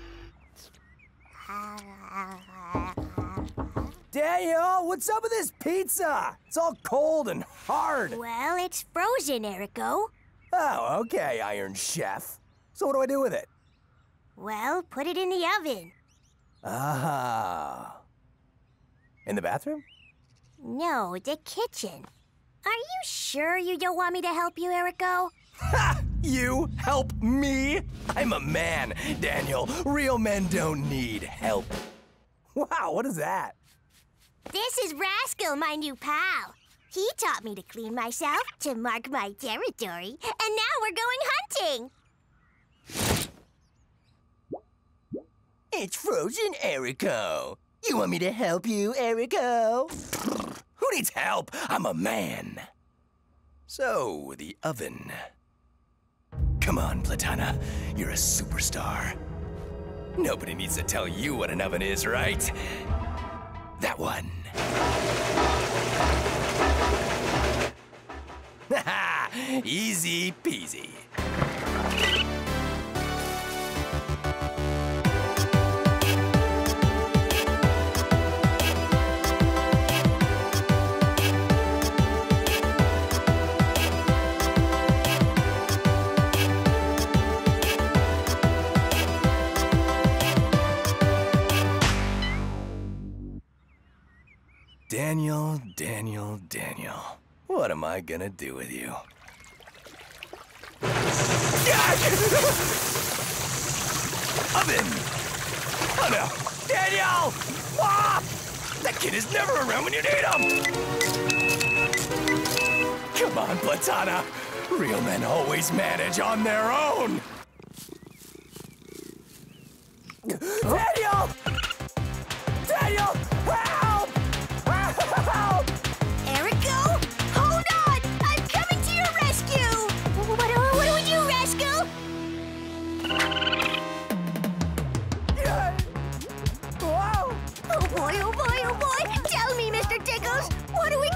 Daniel, what's up with this pizza? It's all cold and hard. Well, it's frozen, Erico. Oh, okay, Iron Chef. So what do I do with it? Well, put it in the oven. Ah. In the bathroom? No, the kitchen. Are you sure you don't want me to help you, Erico? You help me? I'm a man, Daniel. Real men don't need help. Wow, what is that? This is Rascal, my new pal. He taught me to clean myself, to mark my territory, and now we're going hunting. It's Frozen Erico. You want me to help you, Erico? Who needs help? I'm a man. So, the oven. Come on, Platana. You're a superstar. Nobody needs to tell you what an oven is, right? That one. Easy peasy. Daniel, Daniel, Daniel. What am I gonna do with you? Oven! Oh no! Daniel! Ah! That kid is never around when you need him! Come on, Platana! Real men always manage on their own! Daniel! Daniel! Help! Help! Boy, oh boy, oh boy! Tell me, Mr. Tickles, what are we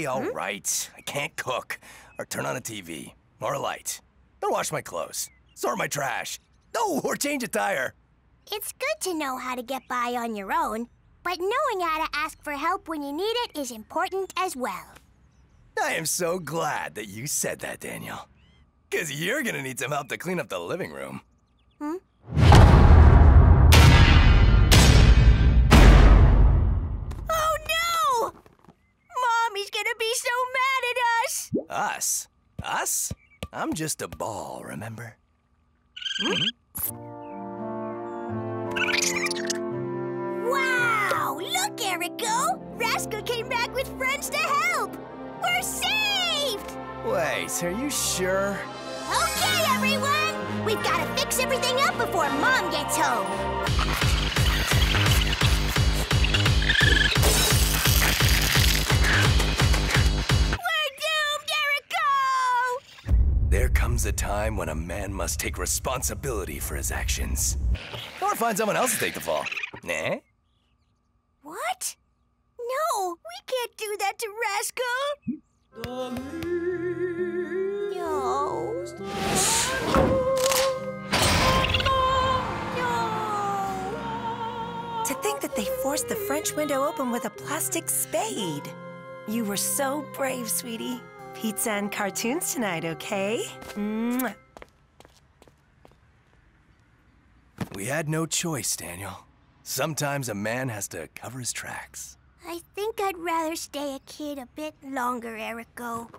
Okay, all right. I can't cook, or turn on a TV, or a light, or wash my clothes, sort my trash, no, or change a tire. It's good to know how to get by on your own, but knowing how to ask for help when you need it is important as well. I am so glad that you said that, Daniel. Because you're gonna need some help to clean up the living room. Oh Mommy's gonna be so mad at us! Us? Us? I'm just a ball, remember? Wow! Look, Erico! Rascal came back with friends to help! We're saved! Wait, are you sure? Okay, everyone! We've gotta fix everything up before Mom gets home! There comes a time when a man must take responsibility for his actions. Or find someone else to take the fall. Eh? What? No, we can't do that to Rascal! No. To think that they forced the French window open with a plastic spade. You were so brave, sweetie. Pizza and cartoons tonight, okay? Mwah. We had no choice, Daniel. Sometimes a man has to cover his tracks. I think I'd rather stay a kid a bit longer, Erico.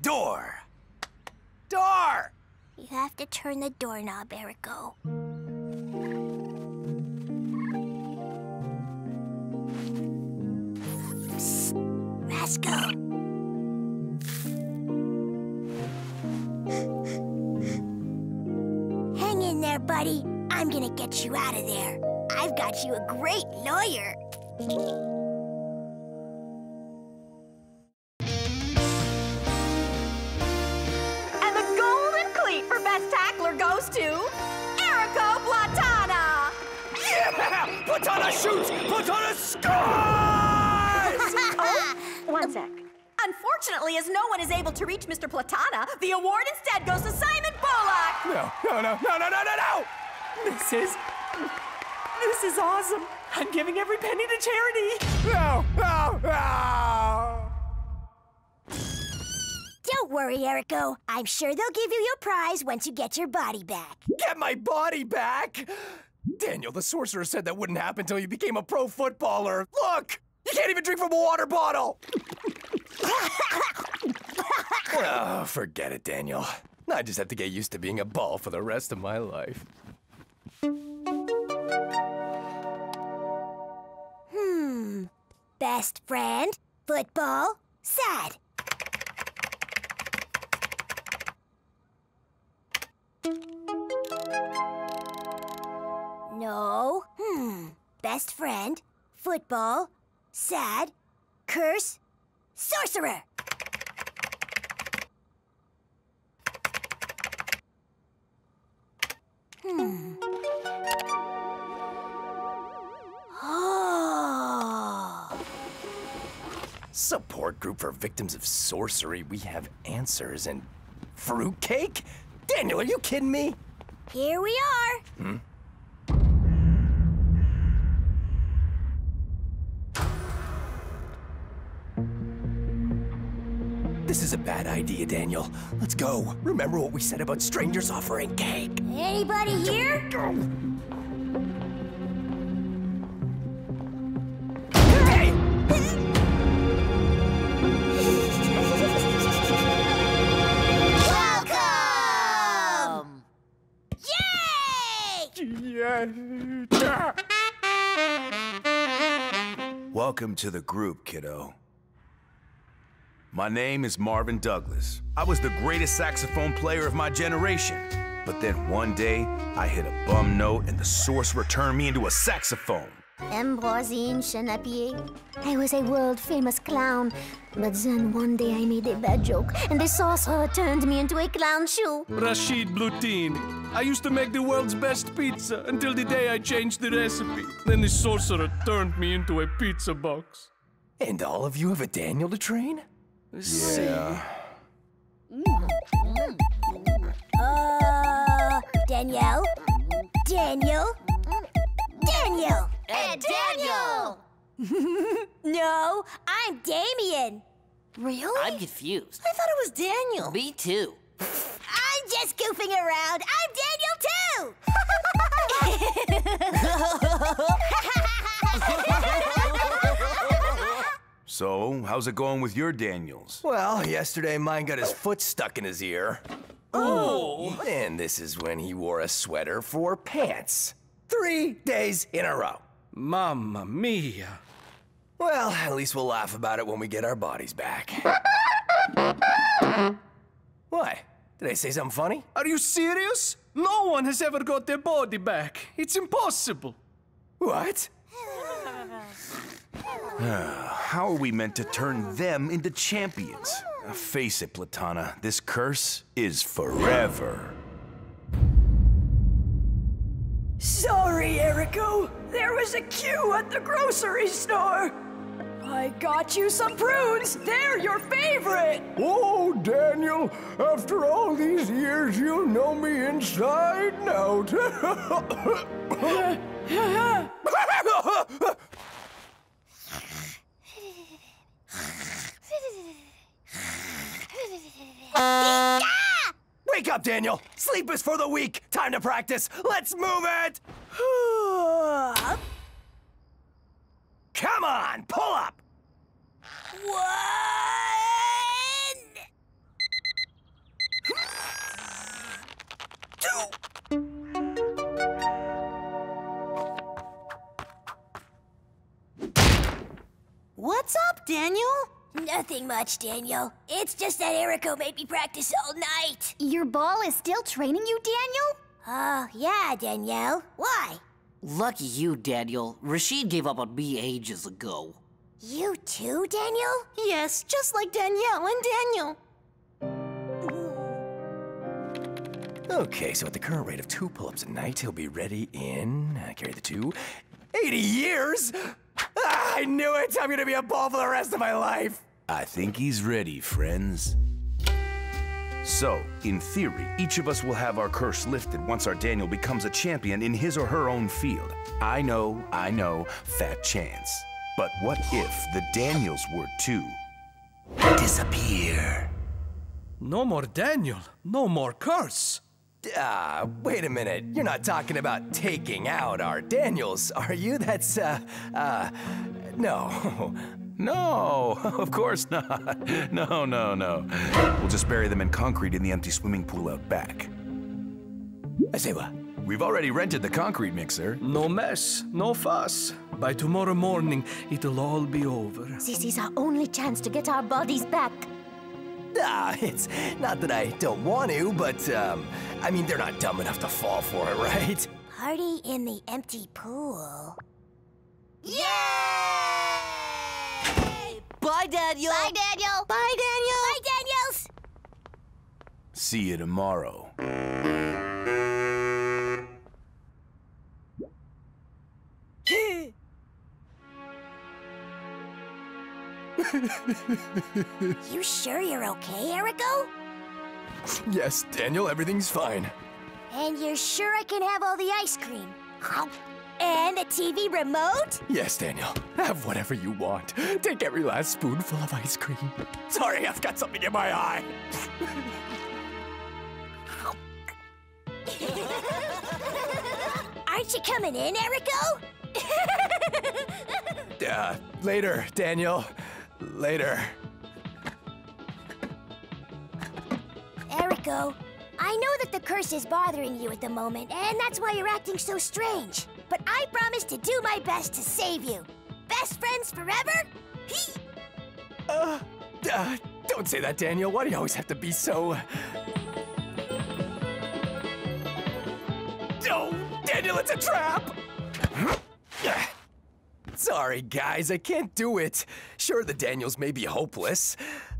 Door! Door! You have to turn the doorknob, Erico. Psst, Rascal. Hang in there, buddy. I'm gonna get you out of there. I've got you a great lawyer. And the golden cleat for best tackler goes to Erico Platana. Yeah! Platana shoots! Platana scores! One sec. Unfortunately, as no one is able to reach Mr. Platana, the award instead goes to Simon Polak! No, no, no, no, no, no, no, no! This is. This is awesome. I'm giving every penny to charity. No, no, no! Don't worry, Erico. I'm sure they'll give you your prize once you get your body back. Get my body back! Daniel, the sorcerer said that wouldn't happen until you became a pro footballer. Look! You can't even drink from a water bottle! oh, forget it, Daniel. I just have to get used to being a ball for the rest of my life. Hmm. Best friend, football, sad. No. Hmm. Best friend, football, sad, curse, sorcerer. Hmm. Oh. Support group for victims of sorcery. We have answers and fruitcake? Daniel, are you kidding me? Here we are. Hmm? This is a bad idea, Daniel. Let's go. Remember what we said about strangers offering cake. Anybody here? Welcome! Yay! Yeah. Welcome to the group, kiddo. My name is Marvin Douglas. I was the greatest saxophone player of my generation. But then one day, I hit a bum note and the sorcerer turned me into a saxophone. Ambrosine Chenapier. I was a world famous clown, but then one day I made a bad joke, and the sorcerer turned me into a clown shoe. Rashid Blutini. I used to make the world's best pizza until the day I changed the recipe. Then the sorcerer turned me into a pizza box. And all of you have a Daniel to train? Yeah. Uh, Danielle? Daniel? Daniel! And Daniel! no, I'm Damien. Really? I'm confused. I thought it was Daniel. Me too. I'm just goofing around. I'm Daniel So, how's it going with your Daniels? Well, yesterday mine got his foot stuck in his ear. Oh! And this is when he wore a sweater for pants. Three days in a row. Mamma mia. Well, at least we'll laugh about it when we get our bodies back. what? Did I say something funny? Are you serious? No one has ever got their body back. It's impossible. What? How are we meant to turn them into champions? Face it, Platana, this curse is forever. Sorry, Erico. There was a queue at the grocery store. I got you some prunes. They're your favorite. Oh, Daniel, after all these years, you know me inside and out. Wake up, Daniel! Sleep is for the weak! Time to practice! Let's move it! Come on, pull up! One. What's up, Daniel? Nothing much, Daniel. It's just that Erico made me practice all night. Your ball is still training you, Daniel? Oh, yeah, Danielle. Why? Lucky you, Daniel. Rashid gave up on me ages ago. You too, Daniel? Yes, just like Danielle and Daniel. Okay, so at the current rate of two pull-ups a night, he'll be ready in, uh, carry the two, 80 years? Ah, I knew it! I'm gonna be a ball for the rest of my life! I think he's ready, friends. So, in theory, each of us will have our curse lifted once our Daniel becomes a champion in his or her own field. I know, I know, fat chance. But what if the Daniels were to disappear? No more Daniel. No more curse. Ah, wait a minute. You're not talking about taking out our Daniels, are you? That's, uh, uh, no. No, of course not. No, no, no. We'll just bury them in concrete in the empty swimming pool out back. I say what? We've already rented the concrete mixer. No mess, no fuss. By tomorrow morning, it'll all be over. This is our only chance to get our bodies back. Ah, it's not that I don't want to, but, um, I mean, they're not dumb enough to fall for it, right? Party in the empty pool. Yay! Bye, Daniel. Bye, Daniel. Bye, Daniel. Bye, Daniels. See you tomorrow. You sure you're okay, Erico? Yes, Daniel, everything's fine. And you're sure I can have all the ice cream? And the TV remote? Yes, Daniel. Have whatever you want. Take every last spoonful of ice cream. Sorry, I've got something in my eye. Aren't you coming in, Erico? Uh, later, Daniel. Later. Erico, I know that the curse is bothering you at the moment, and that's why you're acting so strange. But I promise to do my best to save you. Best friends forever? Hee! Uh, uh, don't say that, Daniel. Why do you always have to be so... Oh, Daniel, it's a trap! Sorry, guys, I can't do it. Sure, the Daniels may be hopeless.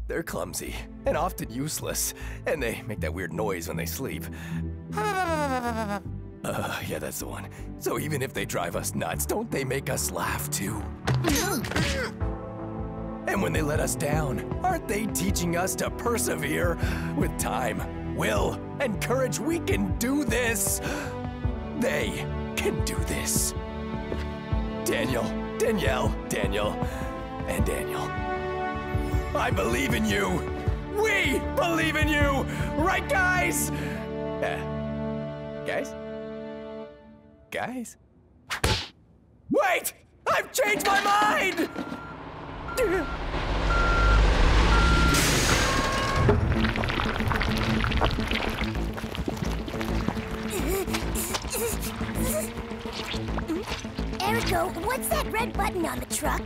They're clumsy and often useless, and they make that weird noise when they sleep. Uh, yeah, that's the one. So even if they drive us nuts, don't they make us laugh too? And when they let us down, aren't they teaching us to persevere? With time, will, and courage, we can do this. They can do this. Daniel, Danielle, Daniel, and Daniel. I believe in you. We believe in you. Right, guys? Uh, guys? Guys? Wait! I've changed my mind! Erico, what's that red button on the truck?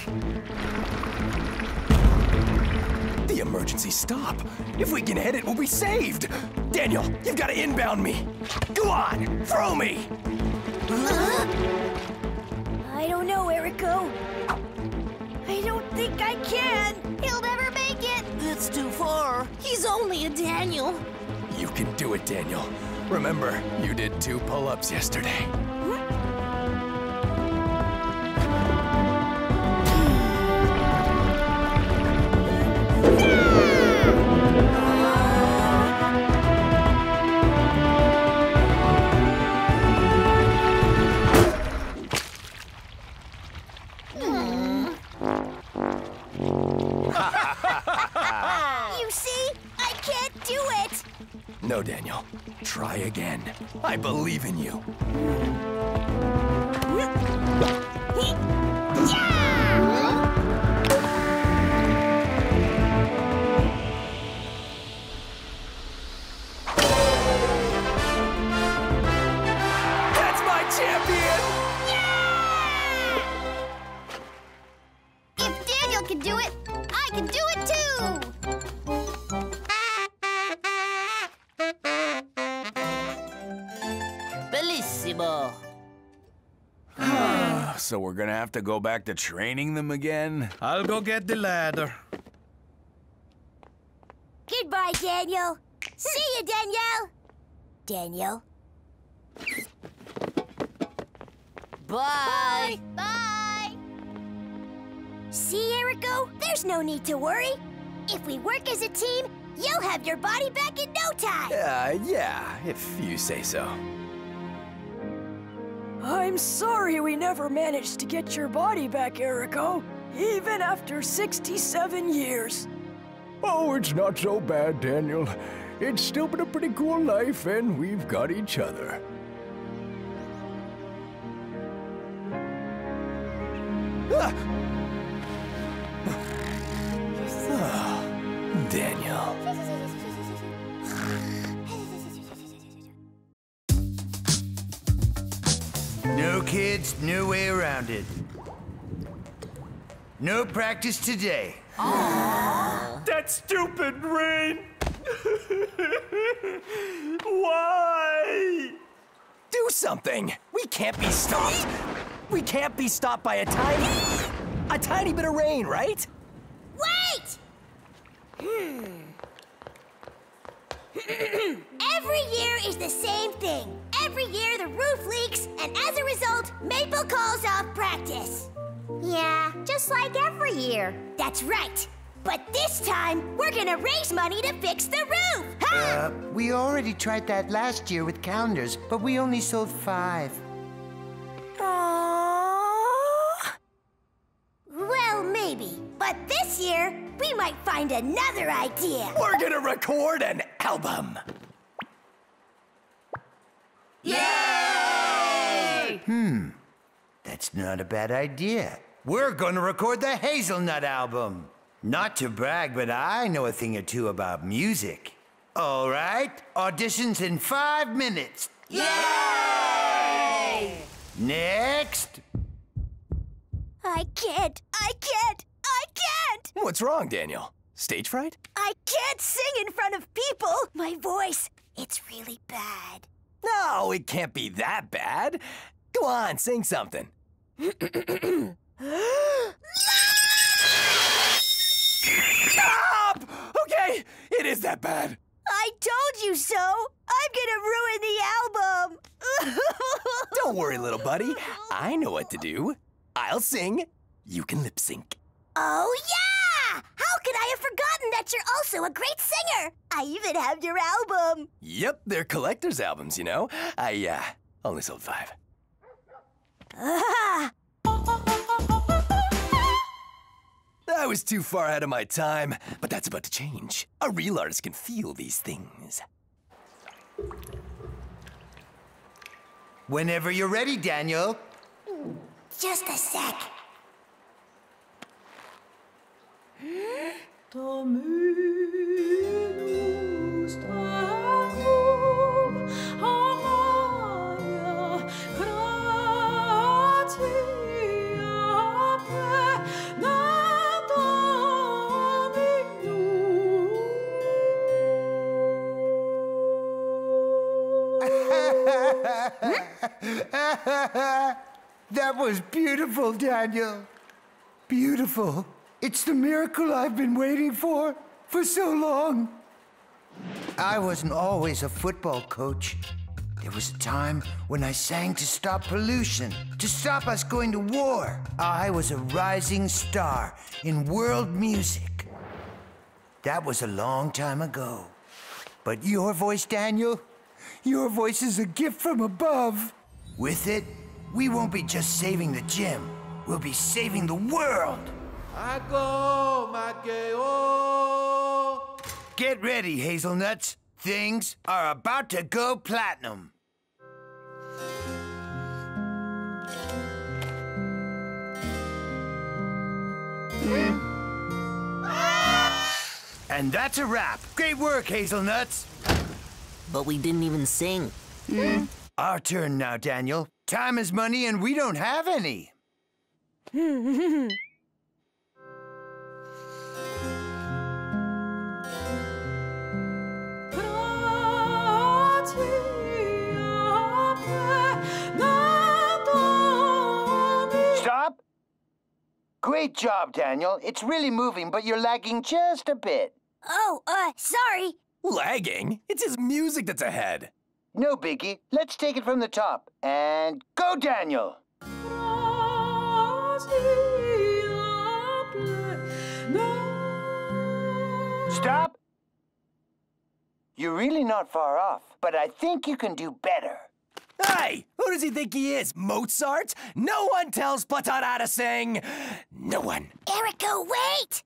The emergency stop. If we can hit it, we'll be saved. Daniel, you've got to inbound me. Go on, throw me. I don't know, Erico. I don't think I can. He'll never make it. It's too far. He's only a Daniel. You can do it, Daniel. Remember, you did two pull-ups yesterday. I believe in you. We're gonna have to go back to training them again? I'll go get the ladder. Goodbye, Daniel. See you, Daniel. Daniel. Bye. Bye. See, Erico? There's no need to worry. If we work as a team, You'll have your body back in no time. Uh, yeah, if you say so. I'm sorry we never managed to get your body back, Erico. Even after 67 years. Oh, it's not so bad, Daniel. It's still been a pretty cool life, and we've got each other. Ah! Kids, no way around it. No practice today. That stupid rain! Why? Do something! We can't be stopped! We can't be stopped by a tiny... a tiny bit of rain, right? Wait! Hmm. Every year is the same thing. Every year the roof leaks, and as a result, Maple calls off practice. Yeah, just like every year. That's right. But this time, we're gonna raise money to fix the roof! Ha! Uh, we already tried that last year with calendars, but we only sold five. Aww. Well, maybe. But this year, we might find another idea. We're gonna record an album! Yay! Hmm. That's not a bad idea. We're gonna record the Hazelnut album. Not to brag, but I know a thing or two about music. All right, auditions in five minutes. Yay! Next. I can't. I can't. I can't. What's wrong, Daniel? Stage fright? I can't sing in front of people. My voice, it's really bad. No, it can't be that bad. Go on, sing something. Stop! Okay, it is that bad. I told you so. I'm gonna ruin the album. Don't worry, little buddy. I know what to do. I'll sing. You can lip sync. Oh, yeah! How could I have forgotten that you're also a great singer? I even have your album. Yep, they're collector's albums, you know. I, uh, only sold five. Ah, I was too far ahead of my time, but that's about to change. A real artist can feel these things. Whenever you're ready, Daniel. just a sec. that was beautiful, Daniel. Beautiful. It's the miracle I've been waiting for for so long. I wasn't always a football coach. There was a time when I sang to stop pollution, to stop us going to war. I was a rising star in world music. That was a long time ago. But your voice, Daniel, your voice is a gift from above. With it, we won't be just saving the gym, we'll be saving the world. Get ready, hazelnuts. Things are about to go platinum. Mm. And that's a wrap. Great work, hazelnuts. But we didn't even sing. Mm. Our turn now, Daniel. Time is money and we don't have any. Great job, Daniel. It's really moving, but you're lagging just a bit. Oh, uh, sorry. Lagging? It's his music that's ahead. No biggie. Let's take it from the top. And go, Daniel. Stop. You're really not far off, but I think you can do better. Hey, who does he think he is, Mozart? No one tells Platon how to sing. No one. Erico, wait!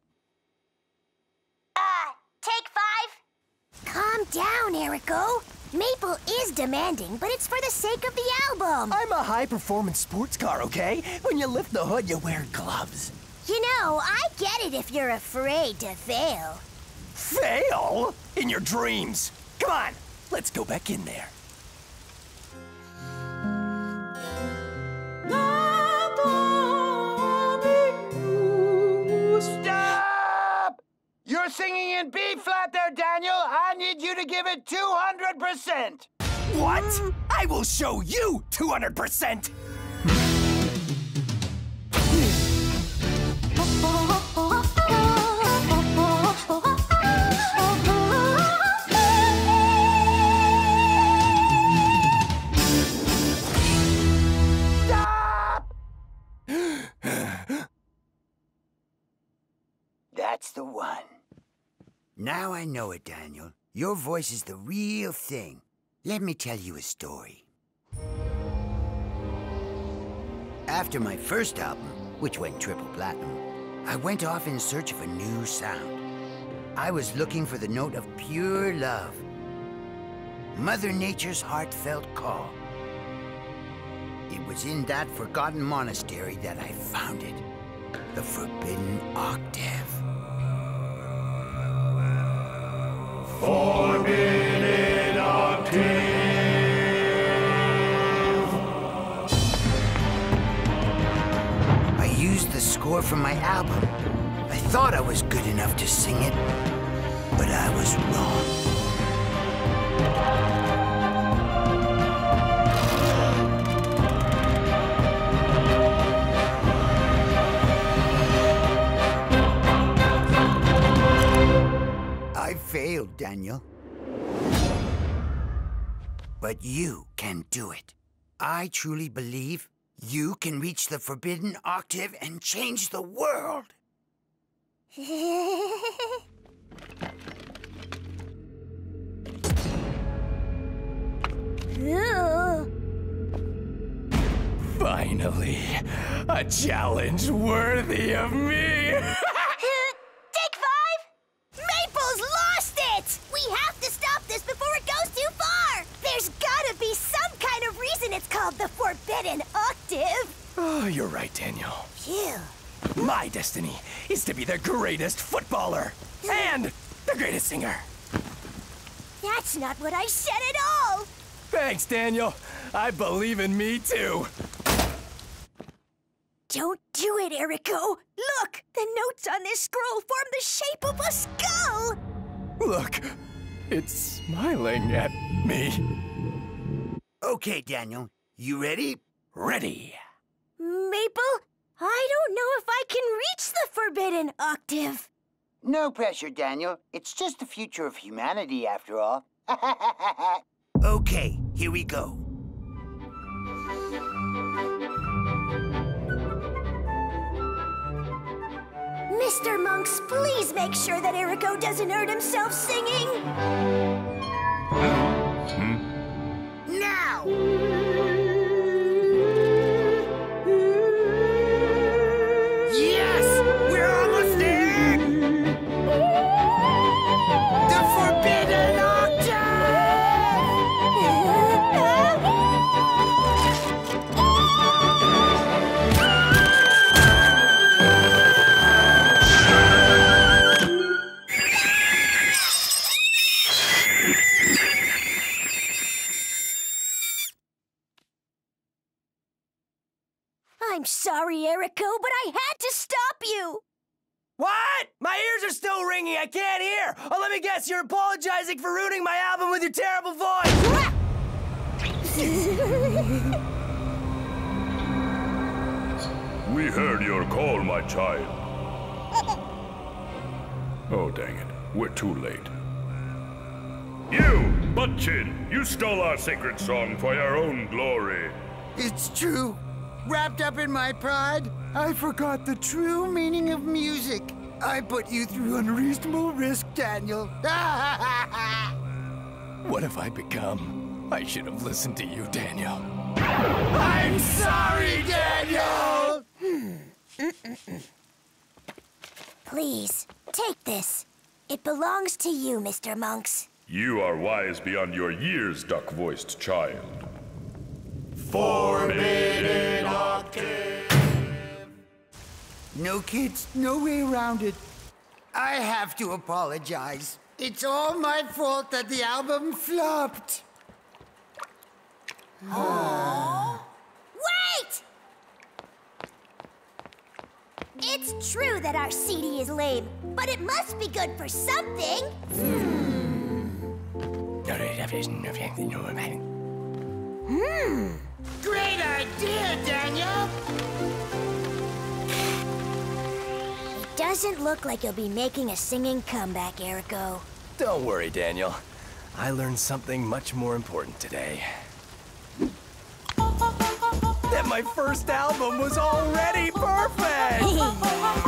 Uh, take five? Calm down, Erico. Maple is demanding, but it's for the sake of the album. I'm a high-performance sports car, okay? When you lift the hood, you wear gloves. You know, I get it if you're afraid to fail. Fail? In your dreams. Come on, let's go back in there. Stop! You're singing in B flat there, Daniel. I need you to give it 200%. What? I will show you 200%. Now I know it, Daniel. Your voice is the real thing. Let me tell you a story. After my first album, which went triple platinum, I went off in search of a new sound. I was looking for the note of pure love. Mother Nature's heartfelt call. It was in that forgotten monastery that I found it. The Forbidden Octave. I used the score from my album. I thought I was good enough to sing it, but I was wrong. Failed, Daniel. But you can do it. I truly believe you can reach the forbidden octave and change the world. Finally, a challenge worthy of me. Take five! Maple's lost it! We have to stop this before it goes too far! There's gotta be some kind of reason it's called the Forbidden Octave! oh, you're right, Daniel. Phew. My destiny is to be the greatest footballer and the greatest singer. That's not what I said at all! Thanks, Daniel. I believe in me too. Don't do it, Erico! Look! The notes on this scroll form the shape of a skull! Look, it's smiling at me. Okay, Daniel. You ready? Ready. Maple, I don't know if I can reach the Forbidden Octave. No pressure, Daniel. It's just the future of humanity, after all. okay, here we go. Mr. Monks, please make sure that Erico doesn't hurt himself singing. Hmm? Now! Sorry, Erico, but I had to stop you. What? My ears are still ringing. I can't hear. Oh, let me guess. You're apologizing for ruining my album with your terrible voice. We heard your call, my child. Oh, dang it. We're too late. You, Buttchin, you stole our sacred song for your own glory. It's true. Wrapped up in my pride, I forgot the true meaning of music. I put you through unreasonable risk, Daniel. What have I become? I should have listened to you, Daniel. I'm sorry, Daniel! Please, take this. It belongs to you, Mr. Monks. You are wise beyond your years, duck-voiced child. Forbidden octave. No, kids, no way around it. I have to apologize. It's all my fault that the album flopped. Wait! It's true that our CD is lame, but it must be good for something. Hmm. Great idea, Daniel! It doesn't look like you'll be making a singing comeback, Erico. Don't worry, Daniel. I learned something much more important today. That my first album was already perfect!